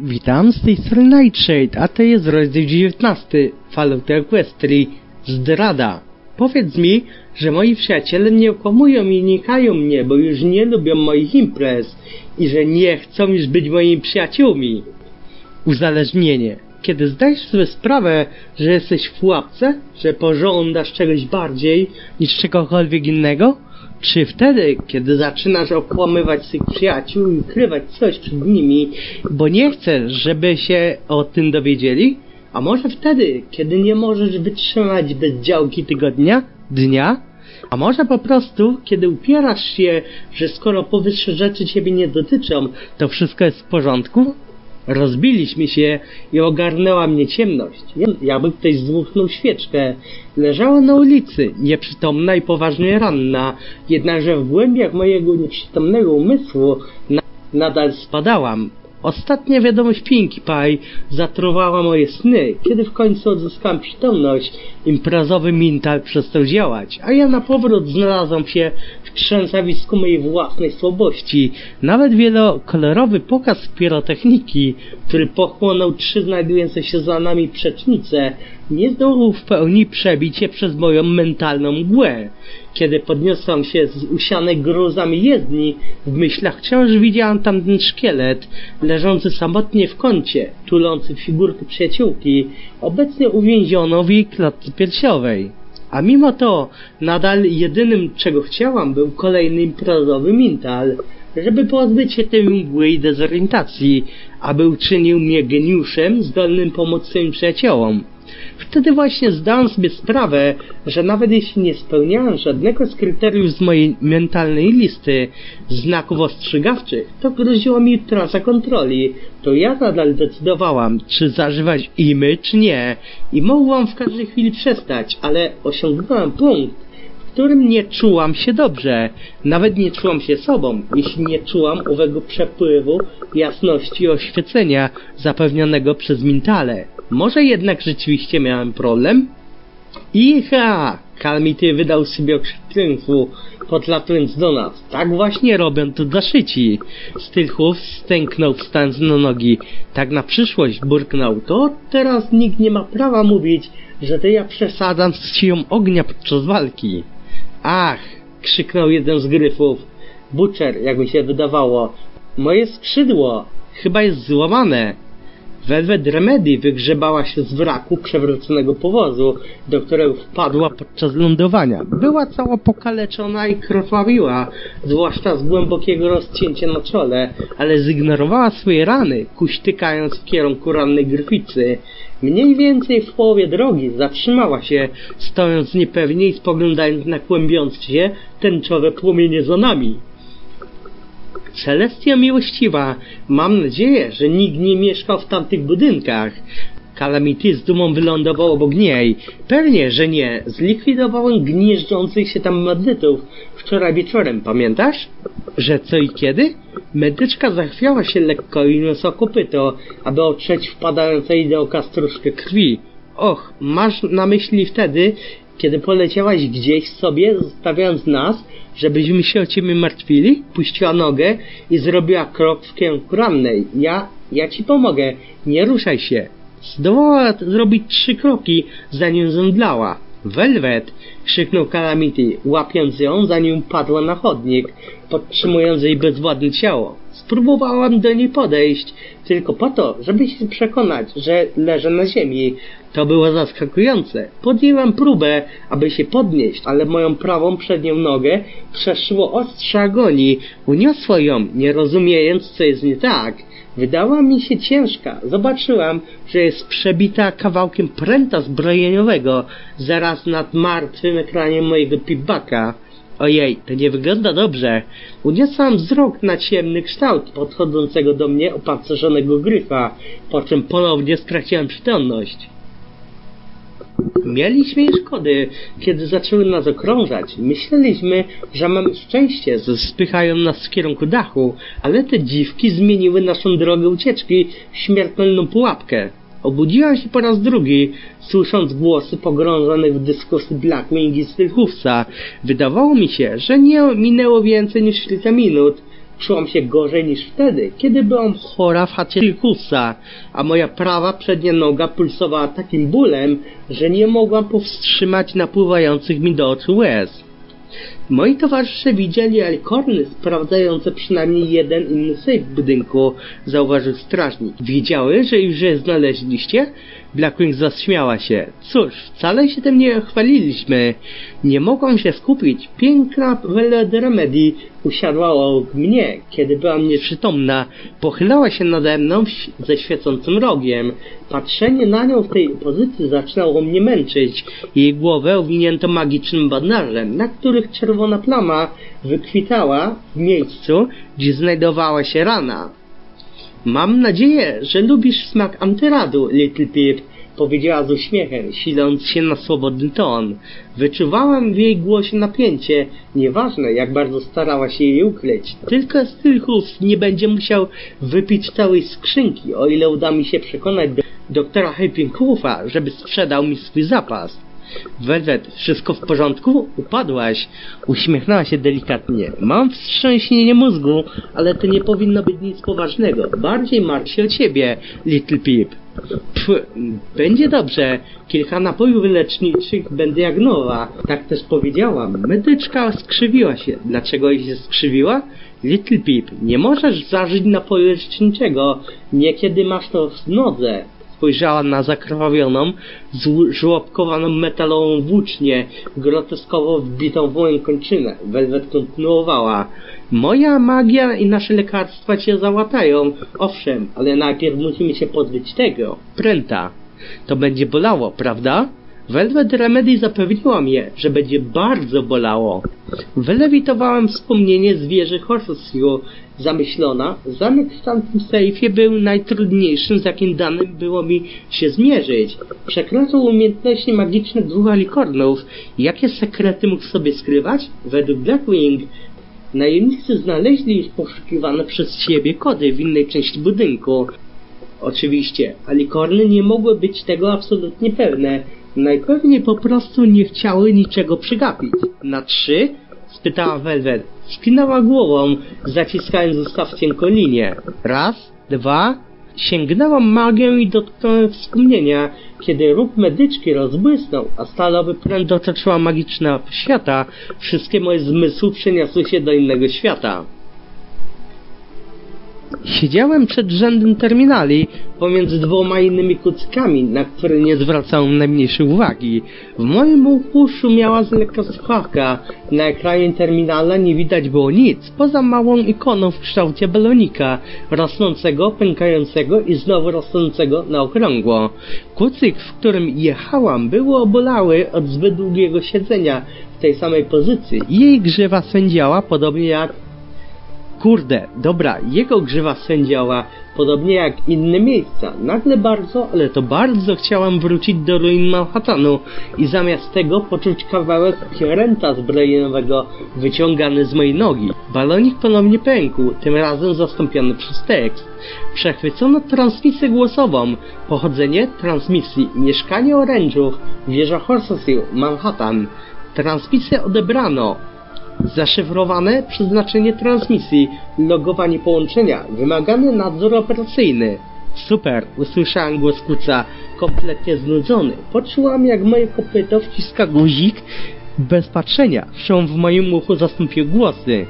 Witam, z tej strony Nightshade, a to jest rozdział 19 Fallout Equestrii Zdrada. Powiedz mi, że moi przyjaciele nie okłamują i nikają mnie, bo już nie lubią moich imprez i że nie chcą już być moimi przyjaciółmi. Uzależnienie. Kiedy zdajesz sobie sprawę, że jesteś w pułapce, że pożądasz czegoś bardziej niż czegokolwiek innego, czy wtedy, kiedy zaczynasz okłamywać swych przyjaciół i ukrywać coś przed nimi, bo nie chcesz, żeby się o tym dowiedzieli? A może wtedy, kiedy nie możesz wytrzymać bez działki tygodnia, dnia? A może po prostu, kiedy upierasz się, że skoro powyższe rzeczy ciebie nie dotyczą, to wszystko jest w porządku? Rozbiliśmy się i ogarnęła mnie ciemność. Jakby ktoś zdmuchnął świeczkę. Leżała na ulicy, nieprzytomna i poważnie ranna, jednakże w głębiach mojego nieprzytomnego umysłu na nadal spadałam. Ostatnia wiadomość Pinkie Pie zatruwała moje sny. Kiedy w końcu odzyskałam przytomność, imprezowy mental przestał działać, a ja na powrót znalazłam się w trzęsawisku mojej własnej słabości. Nawet wielokolorowy pokaz pirotechniki, który pochłonął trzy znajdujące się za nami przecznice, nie zdążył w pełni przebić się przez moją mentalną mgłę. Kiedy podniosłam się z usianej gruzami jezdni, w myślach wciąż widziałam tam ten szkielet, leżący samotnie w kącie, tulący figurkę przyjaciółki, obecnie uwięzioną w jej klatce piersiowej. A mimo to, nadal jedynym czego chciałam był kolejny imprezowy mintal, żeby pozbyć się tej mgły i dezorientacji, aby uczynił mnie geniuszem zdolnym pomóc swoim przyjaciołom. Wtedy właśnie zdałem sobie sprawę, że nawet jeśli nie spełniałem żadnego z kryteriów z mojej mentalnej listy znaków ostrzegawczych, to groziło mi utrata kontroli. To ja nadal decydowałam, czy zażywać imy, czy nie. I mogłam w każdej chwili przestać, ale osiągnąłem punkt, którym nie czułam się dobrze. Nawet nie czułam się sobą, jeśli nie czułam owego przepływu jasności i oświecenia zapewnionego przez Mintale. Może jednak rzeczywiście miałem problem? Iha! Kalmity wydał sobie okrzyk triumfu, podlatując do nas. Tak właśnie robią to zaszyci. Stylchów stęknął wstając na nogi. Tak na przyszłość burknął. To teraz nikt nie ma prawa mówić, że to ja przesadzam z siłą ognia podczas walki. Ach! krzyknął jeden z gryfów. Butcher, jak mi się wydawało. Moje skrzydło! Chyba jest złamane. Velvet Remedy wygrzebała się z wraku przewróconego powozu, do którego wpadła podczas lądowania. Była cała pokaleczona i krwawiła, zwłaszcza z głębokiego rozcięcia na czole, ale zignorowała swoje rany, kuśtykając w kierunku rannej grficy. Mniej więcej w połowie drogi zatrzymała się, stojąc niepewnie i spoglądając na kłębiące się tęczowe płomienie za nami. Celestia miłościwa, mam nadzieję, że nikt nie mieszkał w tamtych budynkach. Calamity z dumą wylądował obok niej. Pewnie, że nie. Zlikwidowałem gnieżdżących się tam medytów wczoraj wieczorem, pamiętasz? Że co i kiedy? Medyczka zachwiała się lekko i niosła kopyto, aby otrzeć wpadającej do oka stróżkę krwi. Och, masz na myśli wtedy, kiedy poleciałaś gdzieś sobie, zostawiając nas, żebyśmy się o ciebie martwili? Puściła nogę i zrobiła krok w kierunku rannej. Ja, ja ci pomogę, nie ruszaj się. Zdołała zrobić trzy kroki, zanim zemdlała. Velvet! krzyknął Calamity, łapiąc ją, zanim padła na chodnik, podtrzymując jej bezwładne ciało. Spróbowałam do niej podejść, tylko po to, żeby się przekonać, że leżę na ziemi. To było zaskakujące. Podjęłam próbę, aby się podnieść, ale moją prawą przednią nogę przeszło ostrze agonii. Uniosło ją, nie rozumiejąc, co jest nie tak. Wydała mi się ciężka. Zobaczyłam, że jest przebita kawałkiem pręta zbrojeniowego zaraz nad martwym ekranie mojego pibaka. Ojej, to nie wygląda dobrze. Uniosłam wzrok na ciemny kształt podchodzącego do mnie opancerzonego gryfa, po czym ponownie straciłam przytomność. Mieliśmy jej szkody, kiedy zaczęły nas okrążać. Myśleliśmy, że mamy szczęście, że spychają nas w kierunku dachu, ale te dziwki zmieniły naszą drogę ucieczki w śmiertelną pułapkę. Obudziłam się po raz drugi, słysząc głosy pogrążonych w dyskusji Blackwing i Stylhufsa. Wydawało mi się, że nie minęło więcej niż kilka minut, Czułam się gorzej niż wtedy, kiedy byłam chora w chacie Tilkusa, a moja prawa przednia noga pulsowała takim bólem, że nie mogłam powstrzymać napływających mi do oczu łez. Moi towarzysze widzieli alikorny sprawdzające przynajmniej jeden inny sejf w budynku, zauważył strażnik. Wiedziały, że już je znaleźliście? Blackwing zaśmiała się. Cóż, wcale się tym nie chwaliliśmy. Nie mogłam się skupić. Piękna Veled Remedy usiadła obok mnie, kiedy byłam nieprzytomna. Pochylała się nade mną ze świecącym rogiem. Patrzenie na nią w tej pozycji zaczynało mnie męczyć. Jej głowę owinięto magicznym bandażem, na których czerwona plama wykwitała w miejscu, gdzie znajdowała się rana. Mam nadzieję, że lubisz smak antyradu, Little Pip, powiedziała z uśmiechem, siląc się na swobodny ton. Wyczuwałem w jej głosie napięcie, nieważne jak bardzo starała się jej ukryć. Tylko Stylhus nie będzie musiał wypić całej skrzynki, o ile uda mi się przekonać do doktora Happinghoofa, żeby sprzedał mi swój zapas. Velvet, wszystko w porządku? Upadłaś. Uśmiechnęła się delikatnie. Mam wstrząśnienie mózgu, ale to nie powinno być nic poważnego. Bardziej martw się o ciebie, Little Pip. Pff, będzie dobrze. Kilka napojów leczniczych będę jak nowa. Tak też powiedziałam. Medyczka skrzywiła się. Dlaczego się skrzywiła? Little Pip, nie możesz zażyć napoju leczniczego. Niekiedy masz to w nodze spojrzała na zakrwawioną, żłobkowaną metalową włócznię, groteskowo wbitą w moją kończynę. Velvet kontynuowała. Moja magia i nasze lekarstwa cię załatają. Owszem, ale najpierw musimy się pozbyć tego. Pręta. To będzie bolało, prawda? Velvet Remedy zapewniła mnie, że będzie bardzo bolało. Wylewitowałem wspomnienie z wieży. Zamyślona, zamek w tamtym sejfie był najtrudniejszym, z jakim danym było mi się zmierzyć. Przekroczył umiejętności magiczne dwóch alikornów. Jakie sekrety mógł sobie skrywać? Według Blackwing najemnicy znaleźli poszukiwane przez siebie kody w innej części budynku. Oczywiście, alikorny nie mogły być tego absolutnie pewne. Najpewniej po prostu nie chciały niczego przegapić. Na trzy? spytała Velvet. Skinęła głową, zaciskając zostaw cienką linię. Raz, dwa... Sięgnęłam magię i dotknąłem wspomnienia. Kiedy róg medyczki rozbłysnął, a stalowy pręt otoczyła magiczna świata, wszystkie moje zmysły przeniosły się do innego świata. Siedziałem przed rzędem terminali pomiędzy dwoma innymi kuckami, na które nie zwracałem najmniejszej uwagi. W moim uchu szumiała z lekka słuchawka. Na ekranie terminala nie widać było nic, poza małą ikoną w kształcie balonika, rosnącego, pękającego i znowu rosnącego na okrągło. Kucyk, w którym jechałam, był obolały od zbyt długiego siedzenia w tej samej pozycji. Jej grzywa swędziała, podobnie jak Kurde, dobra, jego grzywa sędziała, podobnie jak inne miejsca. Nagle bardzo, ale to bardzo chciałam wrócić do ruin Manhattanu i zamiast tego poczuć kawałek pioręta zbrojeniowego wyciągany z mojej nogi. Balonik ponownie pękł, tym razem zastąpiony przez tekst. Przechwycono transmisję głosową. Pochodzenie transmisji. Mieszkanie Orange'ów. Wieża Horseshoe, Manhattan. Transmisję odebrano. Zaszyfrowane przeznaczenie transmisji, logowanie połączenia, wymagany nadzór operacyjny. Super, usłyszałem głos kuca, kompletnie znudzony. Poczułam jak moje kopyto wciska guzik bez patrzenia. Szum w moim uchu zastąpił głosy.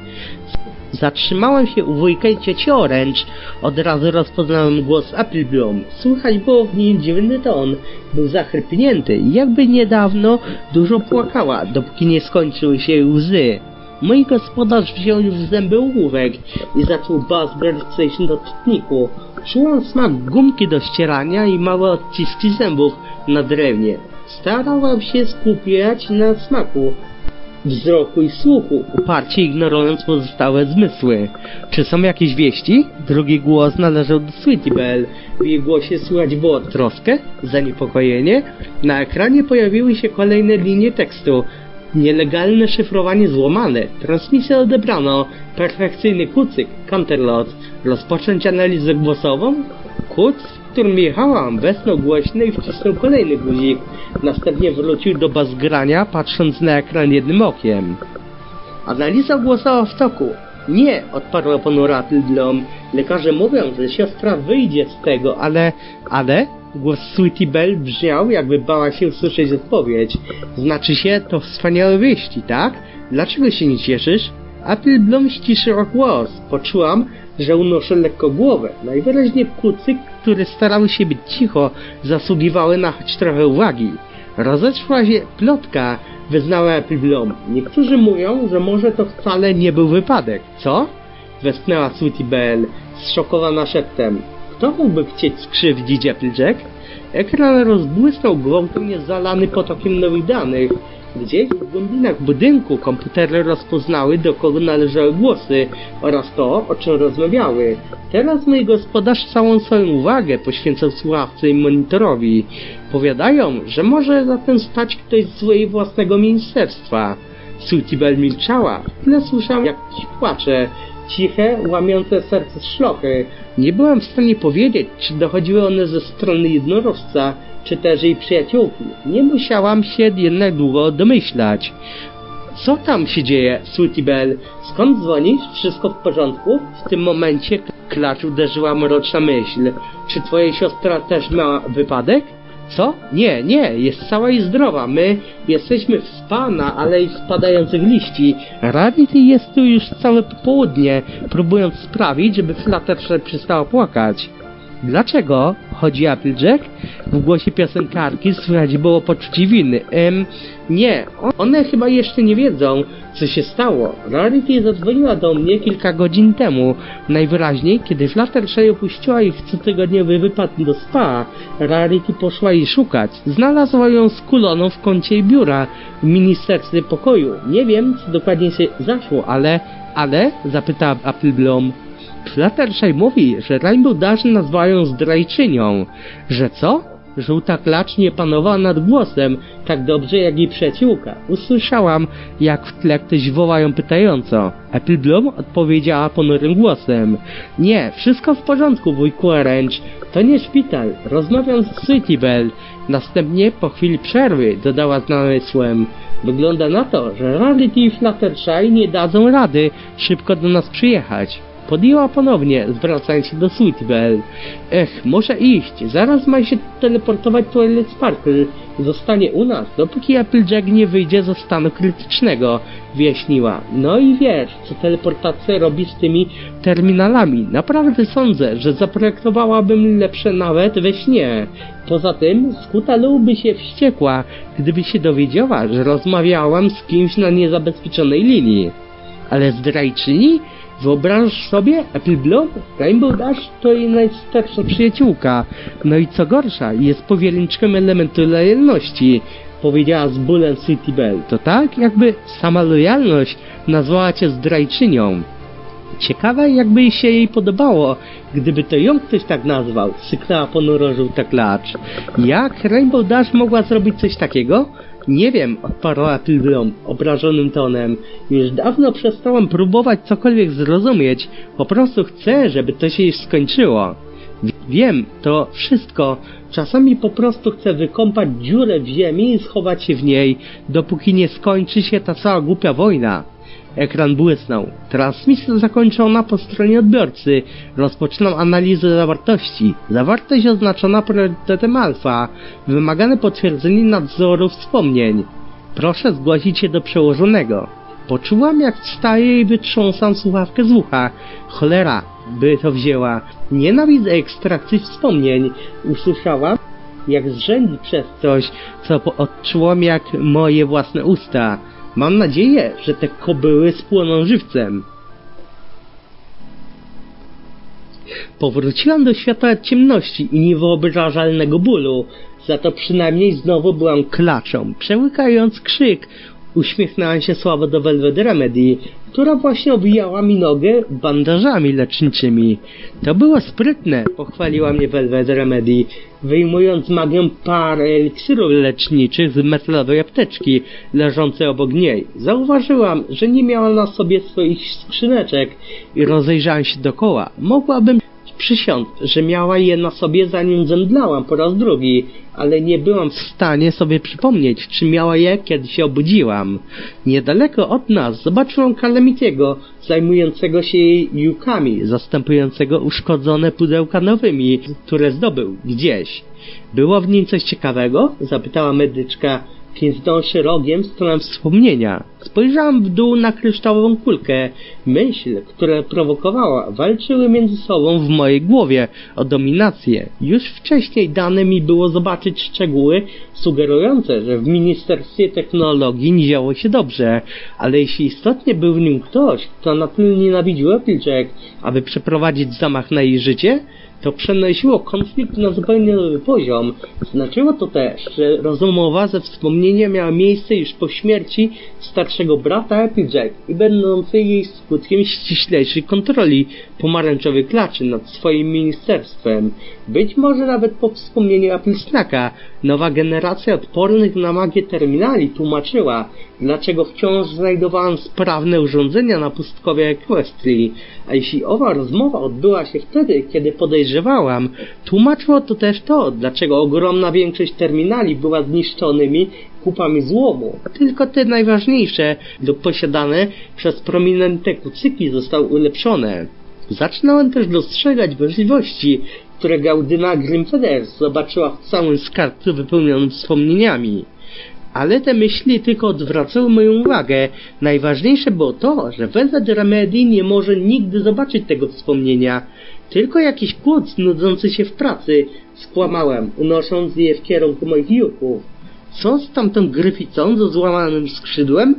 Zatrzymałem się u wujka i. Od razu rozpoznałem głos Appleblom. Słychać było w nim dziwny ton. Był zachrypnięty, jakby niedawno dużo płakała, dopóki nie skończyły się łzy. Mój gospodarz wziął już zęby ołówek i zaczął bazgrać coś na czytniku. Czułam smak gumki do ścierania i małe odciski zębów na drewnie. Starałam się skupiać na smaku, wzroku i słuchu, uparcie ignorując pozostałe zmysły. Czy są jakieś wieści? Drugi głos należał do Sweetie Belle. W jej głosie słychać było troskę, zaniepokojenie. Na ekranie pojawiły się kolejne linie tekstu. Nielegalne szyfrowanie złamane. Transmisję odebrano. Perfekcyjny kucyk. Canterlot. Rozpocząć analizę głosową? Kuc, w którym jechałam, wesnął głośno i wcisnął kolejny guzik. Następnie wrócił do bazgrania, patrząc na ekran jednym okiem. Analiza głosowa w toku. Nie, odparła ponura Blom. Lekarze mówią, że siostra wyjdzie z tego, ale... Ale? Głos Sweetie Belle brzmiał, jakby bała się usłyszeć odpowiedź. Znaczy się, to wspaniałe wieści, tak? Dlaczego się nie cieszysz? Appleblom ściszyła głos. Poczułam, że unoszę lekko głowę. Najwyraźniej kucyk, które starały się być cicho, zasługiwały na choć trochę uwagi. Rozeszła się plotka, wyznała Appleblom. Niektórzy mówią, że może to wcale nie był wypadek. Co? Westchnęła Sweetie Belle, zszokowana szeptem. Kto mógłby chcieć skrzywdzić Applejack? Ekran rozbłysnął gwałtownie zalany potokiem nowych danych. Gdzieś w głębinach budynku komputery rozpoznały, do kogo należały głosy oraz to, o czym rozmawiały. Teraz mój gospodarz całą swoją uwagę poświęcał słuchawce i monitorowi. Powiadają, że może za tym stać ktoś z swojej własnego ministerstwa. Sweetie Belle milczała. Tyle słyszałem, jak ci płacze. Ciche, łamiące serce szlochy. Nie byłem w stanie powiedzieć, czy dochodziły one ze strony jednorożca, czy też jej przyjaciółki. Nie musiałam się jednak długo domyślać. Co tam się dzieje, Sweetie Belle? Skąd dzwonisz? Wszystko w porządku? W tym momencie klacz uderzyła mroczna myśl. Czy twoja siostra też miała wypadek? Co? Nie, nie, jest cała i zdrowa. My jesteśmy w spa na alei spadających liści. Rarity jest tu już całe popołudnie, próbując sprawić, żeby Fluttershy przestała płakać. Dlaczego? Chodzi Applejack? W głosie piosenkarki słychać było poczucie winy. Em, nie, one chyba jeszcze nie wiedzą, co się stało. Rarity zadzwoniła do mnie kilka godzin temu. Najwyraźniej, kiedy Fluttershy opuściła ich cotygodniowy wypad do spa, Rarity poszła jej szukać. Znalazła ją skuloną w kącie biura w ministerstwie pokoju. Nie wiem, co dokładnie się zaszło, ale... Ale? zapytała Appleblom. Fluttershy mówi, że Rainbow Dash nazwają zdrajczynią. Że co? Żółta klacz nie panowała nad głosem tak dobrze jak jej przyjaciółka. Usłyszałam, jak w tle ktoś woła ją pytająco. Appleblom odpowiedziała ponurym głosem. Nie, wszystko w porządku, wujku Orange. To nie szpital. Rozmawiam z Belle. Następnie, po chwili przerwy, dodała z namysłem. Wygląda na to, że Rarity i Fluttershy nie dadzą rady szybko do nas przyjechać. Podjęła ponownie, zwracając się do Sweet Belle. Ech, muszę iść. Zaraz ma się teleportować Twilight Sparkle. Zostanie u nas, dopóki Applejack nie wyjdzie ze stanu krytycznego, wyjaśniła. No i wiesz, co teleportacja robi z tymi terminalami. Naprawdę sądzę, że zaprojektowałabym lepsze nawet we śnie. Poza tym, Skutalu by się wściekła, gdyby się dowiedziała, że rozmawiałam z kimś na niezabezpieczonej linii. Ale zdrajczyni? Wyobrażasz sobie? Apple Bloom? Rainbow Dash to jej najstarsza przyjaciółka. No i co gorsza, jest powierniczką elementu lojalności. Powiedziała z bólem City Bell. To tak, jakby sama lojalność nazwała cię zdrajczynią. Ciekawe, jakby się jej podobało, gdyby to ją ktoś tak nazwał, syknęła ponuro żółta klacz. Jak Rainbow Dash mogła zrobić coś takiego? Nie wiem, odparła Pilgrim obrażonym tonem. Już dawno przestałam próbować cokolwiek zrozumieć. Po prostu chcę, żeby to się już skończyło. Wiem, to wszystko. Czasami po prostu chcę wykąpać dziurę w ziemi i schować się w niej, dopóki nie skończy się ta cała głupia wojna. Ekran błysnął. Transmisja zakończona po stronie odbiorcy. Rozpoczynam analizę zawartości. Zawartość oznaczona priorytetem alfa. Wymagane potwierdzenie nadzoru wspomnień. Proszę zgłosić się do przełożonego. Poczułam jak wstaję i wytrząsam słuchawkę z ucha. Cholera, by to wzięła. Nienawidzę ekstrakcji wspomnień. Usłyszałam, jak zrzędzi przez coś, co odczułam jak moje własne usta. Mam nadzieję, że te kobyły spłoną żywcem. Powróciłam do świata ciemności i niewyobrażalnego bólu. Za to przynajmniej znowu byłam klaczą. Przełykając krzyk, uśmiechnęłam się słabo do Velvet Remedy, która właśnie obijała mi nogę bandażami leczniczymi. To było sprytne, pochwaliła mnie Velvet Remedy, wyjmując magią parę eliksirów leczniczych z metalowej apteczki leżącej obok niej. Zauważyłam, że nie miała na sobie swoich skrzyneczek i rozejrzałam się dokoła. Mogłabym Przysiąc, że miała je na sobie zanim zemdlałam po raz drugi, ale nie byłam w stanie sobie przypomnieć, czy miała je, kiedy się obudziłam. Niedaleko od nas zobaczyłam Kalemitiego, zajmującego się jej jukami, zastępującego uszkodzone pudełka nowymi, które zdobył gdzieś. Było w nim coś ciekawego? Zapytała medyczka, piętnąwszy rogiem w stronę wspomnienia. Spojrzałam w dół na kryształową kulkę. Myśl, która prowokowała, walczyły między sobą w mojej głowie o dominację. Już wcześniej dane mi było zobaczyć szczegóły sugerujące, że w Ministerstwie Technologii nie działo się dobrze, ale jeśli istotnie był w nim ktoś, kto na tyle nienawidził Applejack, aby przeprowadzić zamach na jej życie, to przenosiło konflikt na zupełnie nowy poziom. Znaczyło to też, że rozumowa ze wspomnienia miała miejsce już po śmierci starszego brata Applejack i będącej jej skutkiem ściślejszej kontroli pomarańczowej klaczy nad swoim ministerstwem. Być może nawet po wspomnieniu Applesnacka nowa generacja odpornych na magię terminali tłumaczyła, dlaczego wciąż znajdowałem sprawne urządzenia na pustkowie Equestrii, a jeśli owa rozmowa odbyła się wtedy, kiedy podejrzewałam, tłumaczyło to też to, dlaczego ogromna większość terminali była zniszczonymi kupami złomu. Tylko te najważniejsze lub posiadane przez prominentne kucyki zostały ulepszone. Zaczynałem też dostrzegać możliwości, które Gaudyna Grimfeders zobaczyła w całym skarbcu wypełnionym wspomnieniami. Ale te myśli tylko odwracały moją uwagę. Najważniejsze było to, że Vezet Remedy nie może nigdy zobaczyć tego wspomnienia. Tylko jakiś kłód nudzący się w pracy, skłamałem, unosząc je w kierunku moich juków. Co z tamtą gryficą ze złamanym skrzydłem?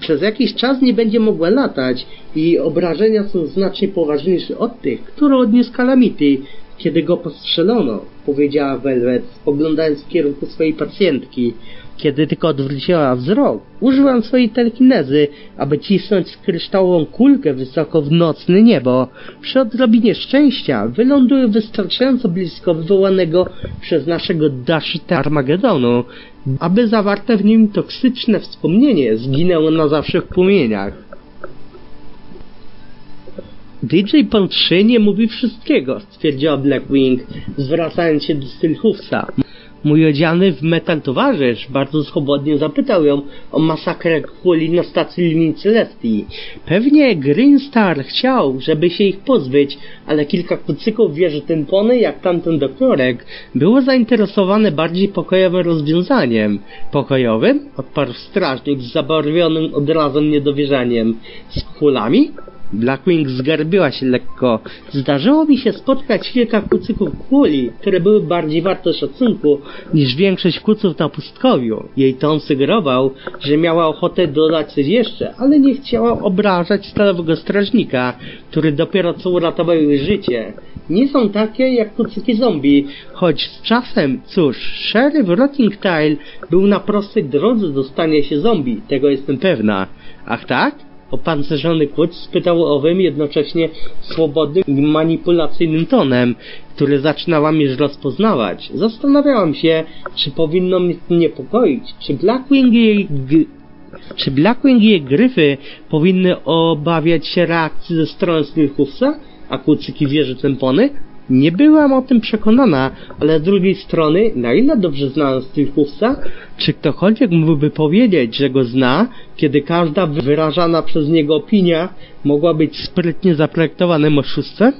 Przez jakiś czas nie będzie mogła latać i obrażenia są znacznie poważniejsze od tych, które odniósł Calamity, kiedy go postrzelono, powiedziała Velvet, spoglądając w kierunku swojej pacjentki. Kiedy tylko odwróciła wzrok, użyłam swojej telekinezy, aby cisnąć kryształową kulkę wysoko w nocne niebo. Przy odrobinie szczęścia wyląduję wystarczająco blisko wywołanego przez naszego Dashita Armagedonu, aby zawarte w nim toksyczne wspomnienie zginęło na zawsze w płomieniach. DJ Pan 3 nie mówi wszystkiego, stwierdziła Blackwing, zwracając się do Stylhufsa. Mój odziany w metal towarzysz bardzo swobodnie zapytał ją o masakrę kuli na stacji linii Celestii. Pewnie Green Star chciał, żeby się ich pozbyć, ale kilka kucyków wieży Tympony, jak tamten doktorek, było zainteresowane bardziej pokojowym rozwiązaniem. Pokojowym? Odparł strażnik z zabarwionym odrazem niedowierzaniem. Z kulami? Blackwing zgarbiła się lekko. Zdarzyło mi się spotkać kilka kucyków kuli, które były bardziej warte szacunku niż większość kuców na pustkowiu. Jej ton sugerował, że miała ochotę dodać coś jeszcze, ale nie chciała obrażać stalowego strażnika, który dopiero co uratował jej życie. Nie są takie jak kucyki zombie, choć z czasem, cóż, szeryf Rottingtail był na prostej drodze do stania się zombie, tego jestem pewna. Ach tak? Opancerzony kłódź spytał owym jednocześnie swobodnym i manipulacyjnym tonem, który zaczynałam już rozpoznawać. Zastanawiałam się, czy powinno mnie niepokoić, czy Blackwing i czy Blackwing i gryfy powinny obawiać się reakcji ze strony Stilhusa, a kucyki wieży tempony? Nie byłam o tym przekonana, ale z drugiej strony, na ile dobrze znałam Stilhufsa, czy ktokolwiek mógłby powiedzieć, że go zna, kiedy każda wyrażana przez niego opinia mogła być sprytnie zaprojektowanym oszustwem?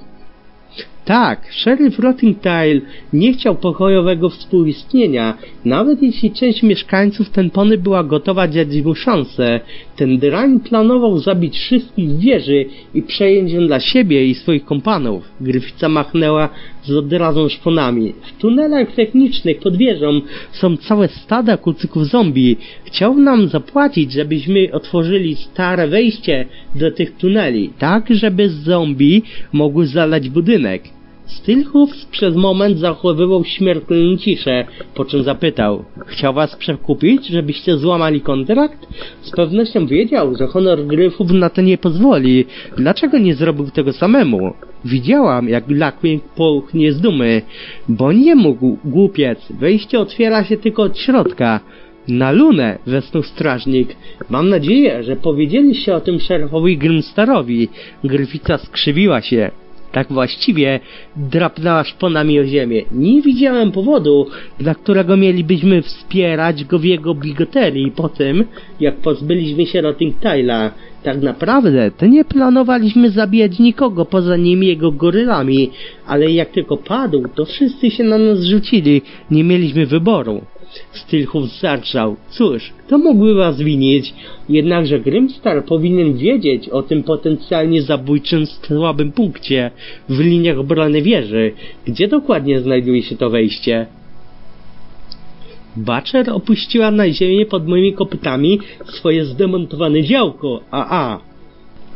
Tak, szeryf Rottingtail nie chciał pokojowego współistnienia, nawet jeśli część mieszkańców Tempony była gotowa dać mu szansę. Ten drań planował zabić wszystkich wieży i przejąć ją dla siebie i swoich kompanów. Gryfica machnęła z odrazą szponami. W tunelach technicznych pod wieżą są całe stada kucyków zombie. Chciał nam zapłacić, żebyśmy otworzyli stare wejście do tych tuneli, tak żeby zombie mogły zalać budynek. Stillhoof przez moment zachowywał śmiertelną ciszę, po czym zapytał Chciał was przekupić, żebyście złamali kontrakt? Z pewnością wiedział, że honor gryfów na to nie pozwoli. Dlaczego nie zrobił tego samemu? Widziałam, jak Blackwing połknie z dumy, bo nie mógł, głupiec. Wejście otwiera się tylko od środka. Na lunę, westchnął strażnik. Mam nadzieję, że powiedzieliście o tym szerfowi Grimstarowi. Gryfica skrzywiła się. Tak właściwie drapnęła szponami o ziemię. Nie widziałem powodu, dla którego mielibyśmy wspierać go w jego bigoterii po tym, jak pozbyliśmy się Rottingtaila. Tak naprawdę to nie planowaliśmy zabijać nikogo poza nim jego gorylami, ale jak tylko padł, to wszyscy się na nas rzucili. Nie mieliśmy wyboru. Stylchów zarżał. Cóż, kto mógłby was winić? Jednakże Grimstar powinien wiedzieć o tym potencjalnie zabójczym słabym punkcie w liniach obrony wieży. Gdzie dokładnie znajduje się to wejście? Baczer opuściła na ziemię pod moimi kopytami swoje zdemontowane działko, a a.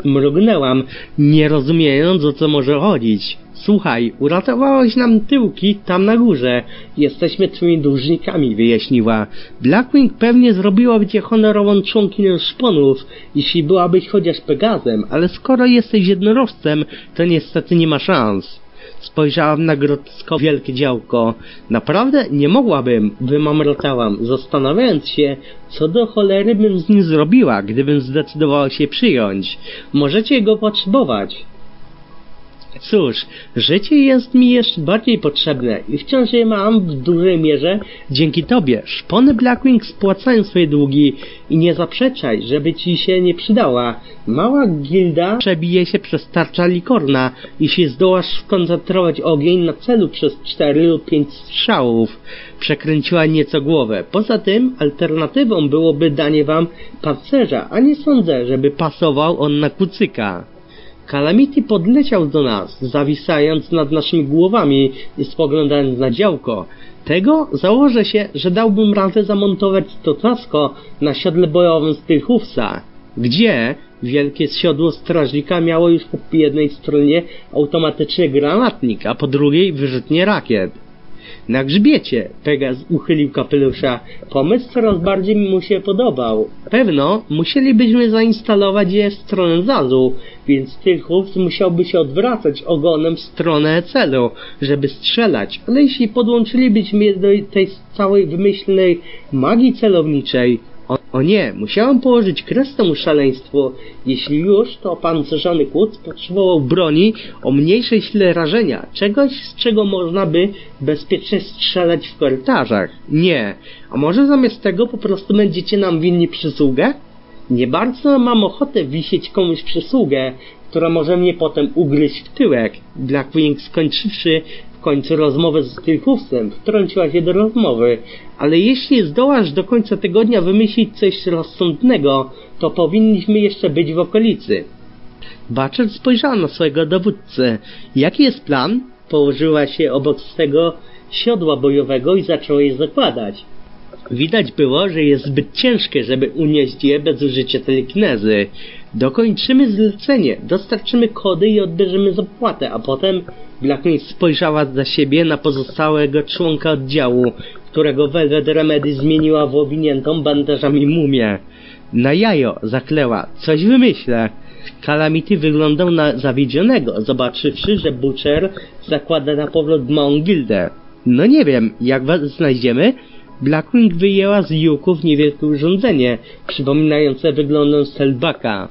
Mrugnęłam, nie rozumiejąc o co może chodzić. Słuchaj, uratowałeś nam tyłki tam na górze. Jesteśmy twoimi dłużnikami, wyjaśniła. Blackwing pewnie zrobiłaby cię honorową członkinią szponów, jeśli byłabyś chociaż Pegazem, ale skoro jesteś jednorożcem, to niestety nie ma szans. Spojrzałam na grotesko wielkie działko. Naprawdę nie mogłabym, wymamrotałam, zastanawiając się, co do cholery bym z nim zrobiła, gdybym zdecydowała się przyjąć. Możecie go potrzebować. Cóż, życie jest mi jeszcze bardziej potrzebne i wciąż je mam w dużej mierze dzięki tobie. Szpony Blackwing spłacają swoje długi i nie zaprzeczaj, żeby ci się nie przydała. Mała gilda przebije się przez tarcza likorna, jeśli zdołasz skoncentrować ogień na celu przez cztery lub pięć strzałów. Przekręciła nieco głowę. Poza tym alternatywą byłoby danie wam pancerza, a nie sądzę, żeby pasował on na kucyka. Calamity podleciał do nas, zawisając nad naszymi głowami i spoglądając na działko. Tego założę się, że dałbym radę zamontować to tasko na siodle bojowym Stylhufsa. Gdzie? Wielkie siodło strażnika miało już po jednej stronie automatyczny granatnik, a po drugiej wyrzutnie rakiet. Na grzbiecie Pegaz uchylił kapelusza. Pomysł coraz bardziej mu się podobał. Pewno musielibyśmy zainstalować je w stronę zazu, więc Tylchów musiałby się odwracać ogonem w stronę celu, żeby strzelać. Ale jeśli podłączylibyśmy je do tej całej wymyślnej magii celowniczej, o, o, nie, musiałem położyć kres temu szaleństwu. Jeśli już, to pancerzony kłód potrzebował broni o mniejszej sile rażenia, czegoś, z czego można by bezpiecznie strzelać w korytarzach. Nie, a może zamiast tego po prostu będziecie nam winni przysługę? Nie bardzo mam ochotę wisieć komuś przysługę, która może mnie potem ugryźć w tyłek. Blackwing skończywszy końcu rozmowę z Tylchówcem, wtrąciła się do rozmowy, ale jeśli zdołasz do końca tygodnia wymyślić coś rozsądnego, to powinniśmy jeszcze być w okolicy. Baczer spojrzała na swojego dowódcę. Jaki jest plan? Położyła się obok swego siodła bojowego i zaczęła je zakładać. Widać było, że jest zbyt ciężkie, żeby unieść je bez użycia telekinezy. Dokończymy zlecenie, dostarczymy kody i odbierzemy zapłatę, a potem Blackney spojrzała za siebie na pozostałego członka oddziału, którego Velvet Remedy zmieniła w owiniętą bandażami mumię. Na jajo, zakleła, coś wymyślę. Calamity wyglądał na zawiedzionego, zobaczywszy, że Butcher zakłada na powrót małą gildę. No nie wiem, jak was znajdziemy? Blackwing wyjęła z juków niewielkie urządzenie, przypominające wyglądem Selbaka.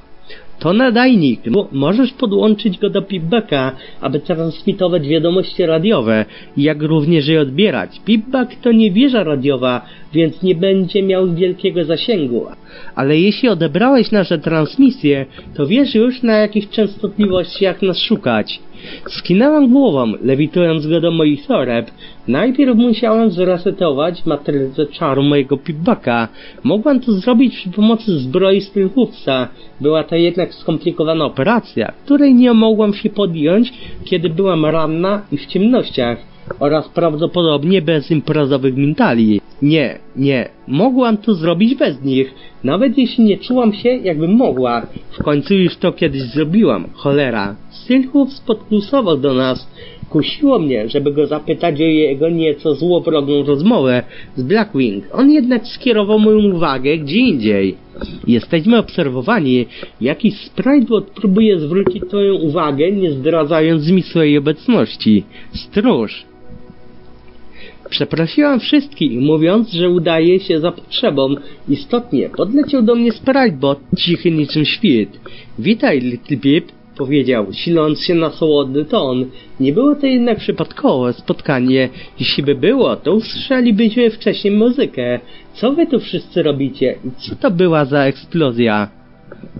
To nadajnik. Możesz podłączyć go do pipbacka, aby transmitować wiadomości radiowe, jak również je odbierać. Pipback to nie wieża radiowa, więc nie będzie miał wielkiego zasięgu. Ale jeśli odebrałeś nasze transmisje, to wiesz już na jakich częstotliwościach nas szukać. Skinęłam głową, lewitując go do moich toreb. Najpierw musiałam zresetować matrycę czaru mojego pipbacka. Mogłam to zrobić przy pomocy zbroi Pilhufsa. Była to jednak skomplikowana operacja, której nie mogłam się podjąć, kiedy byłam ranna i w ciemnościach oraz prawdopodobnie bez imprezowych mentali. Nie, nie, mogłam to zrobić bez nich, nawet jeśli nie czułam się, jakbym mogła. W końcu już to kiedyś zrobiłam, cholera. Sylchów spodplusował do nas. Kusiło mnie, żeby go zapytać o jego nieco złowrogą rozmowę z Blackwing. On jednak skierował moją uwagę gdzie indziej. Jesteśmy obserwowani. Jakiś Sprite próbuje zwrócić twoją uwagę, nie zdradzając mi swojej obecności. Stróż. Przeprosiłam wszystkich, mówiąc, że udaje się za potrzebą. Istotnie, podleciał do mnie Spritebot, cichy niczym świt. Witaj, Little Pip. Powiedział, siląc się na sołodny ton. Nie było to jednak przypadkowe spotkanie. Jeśli by było, to usłyszelibyśmy wcześniej muzykę. Co wy tu wszyscy robicie? I co to była za eksplozja?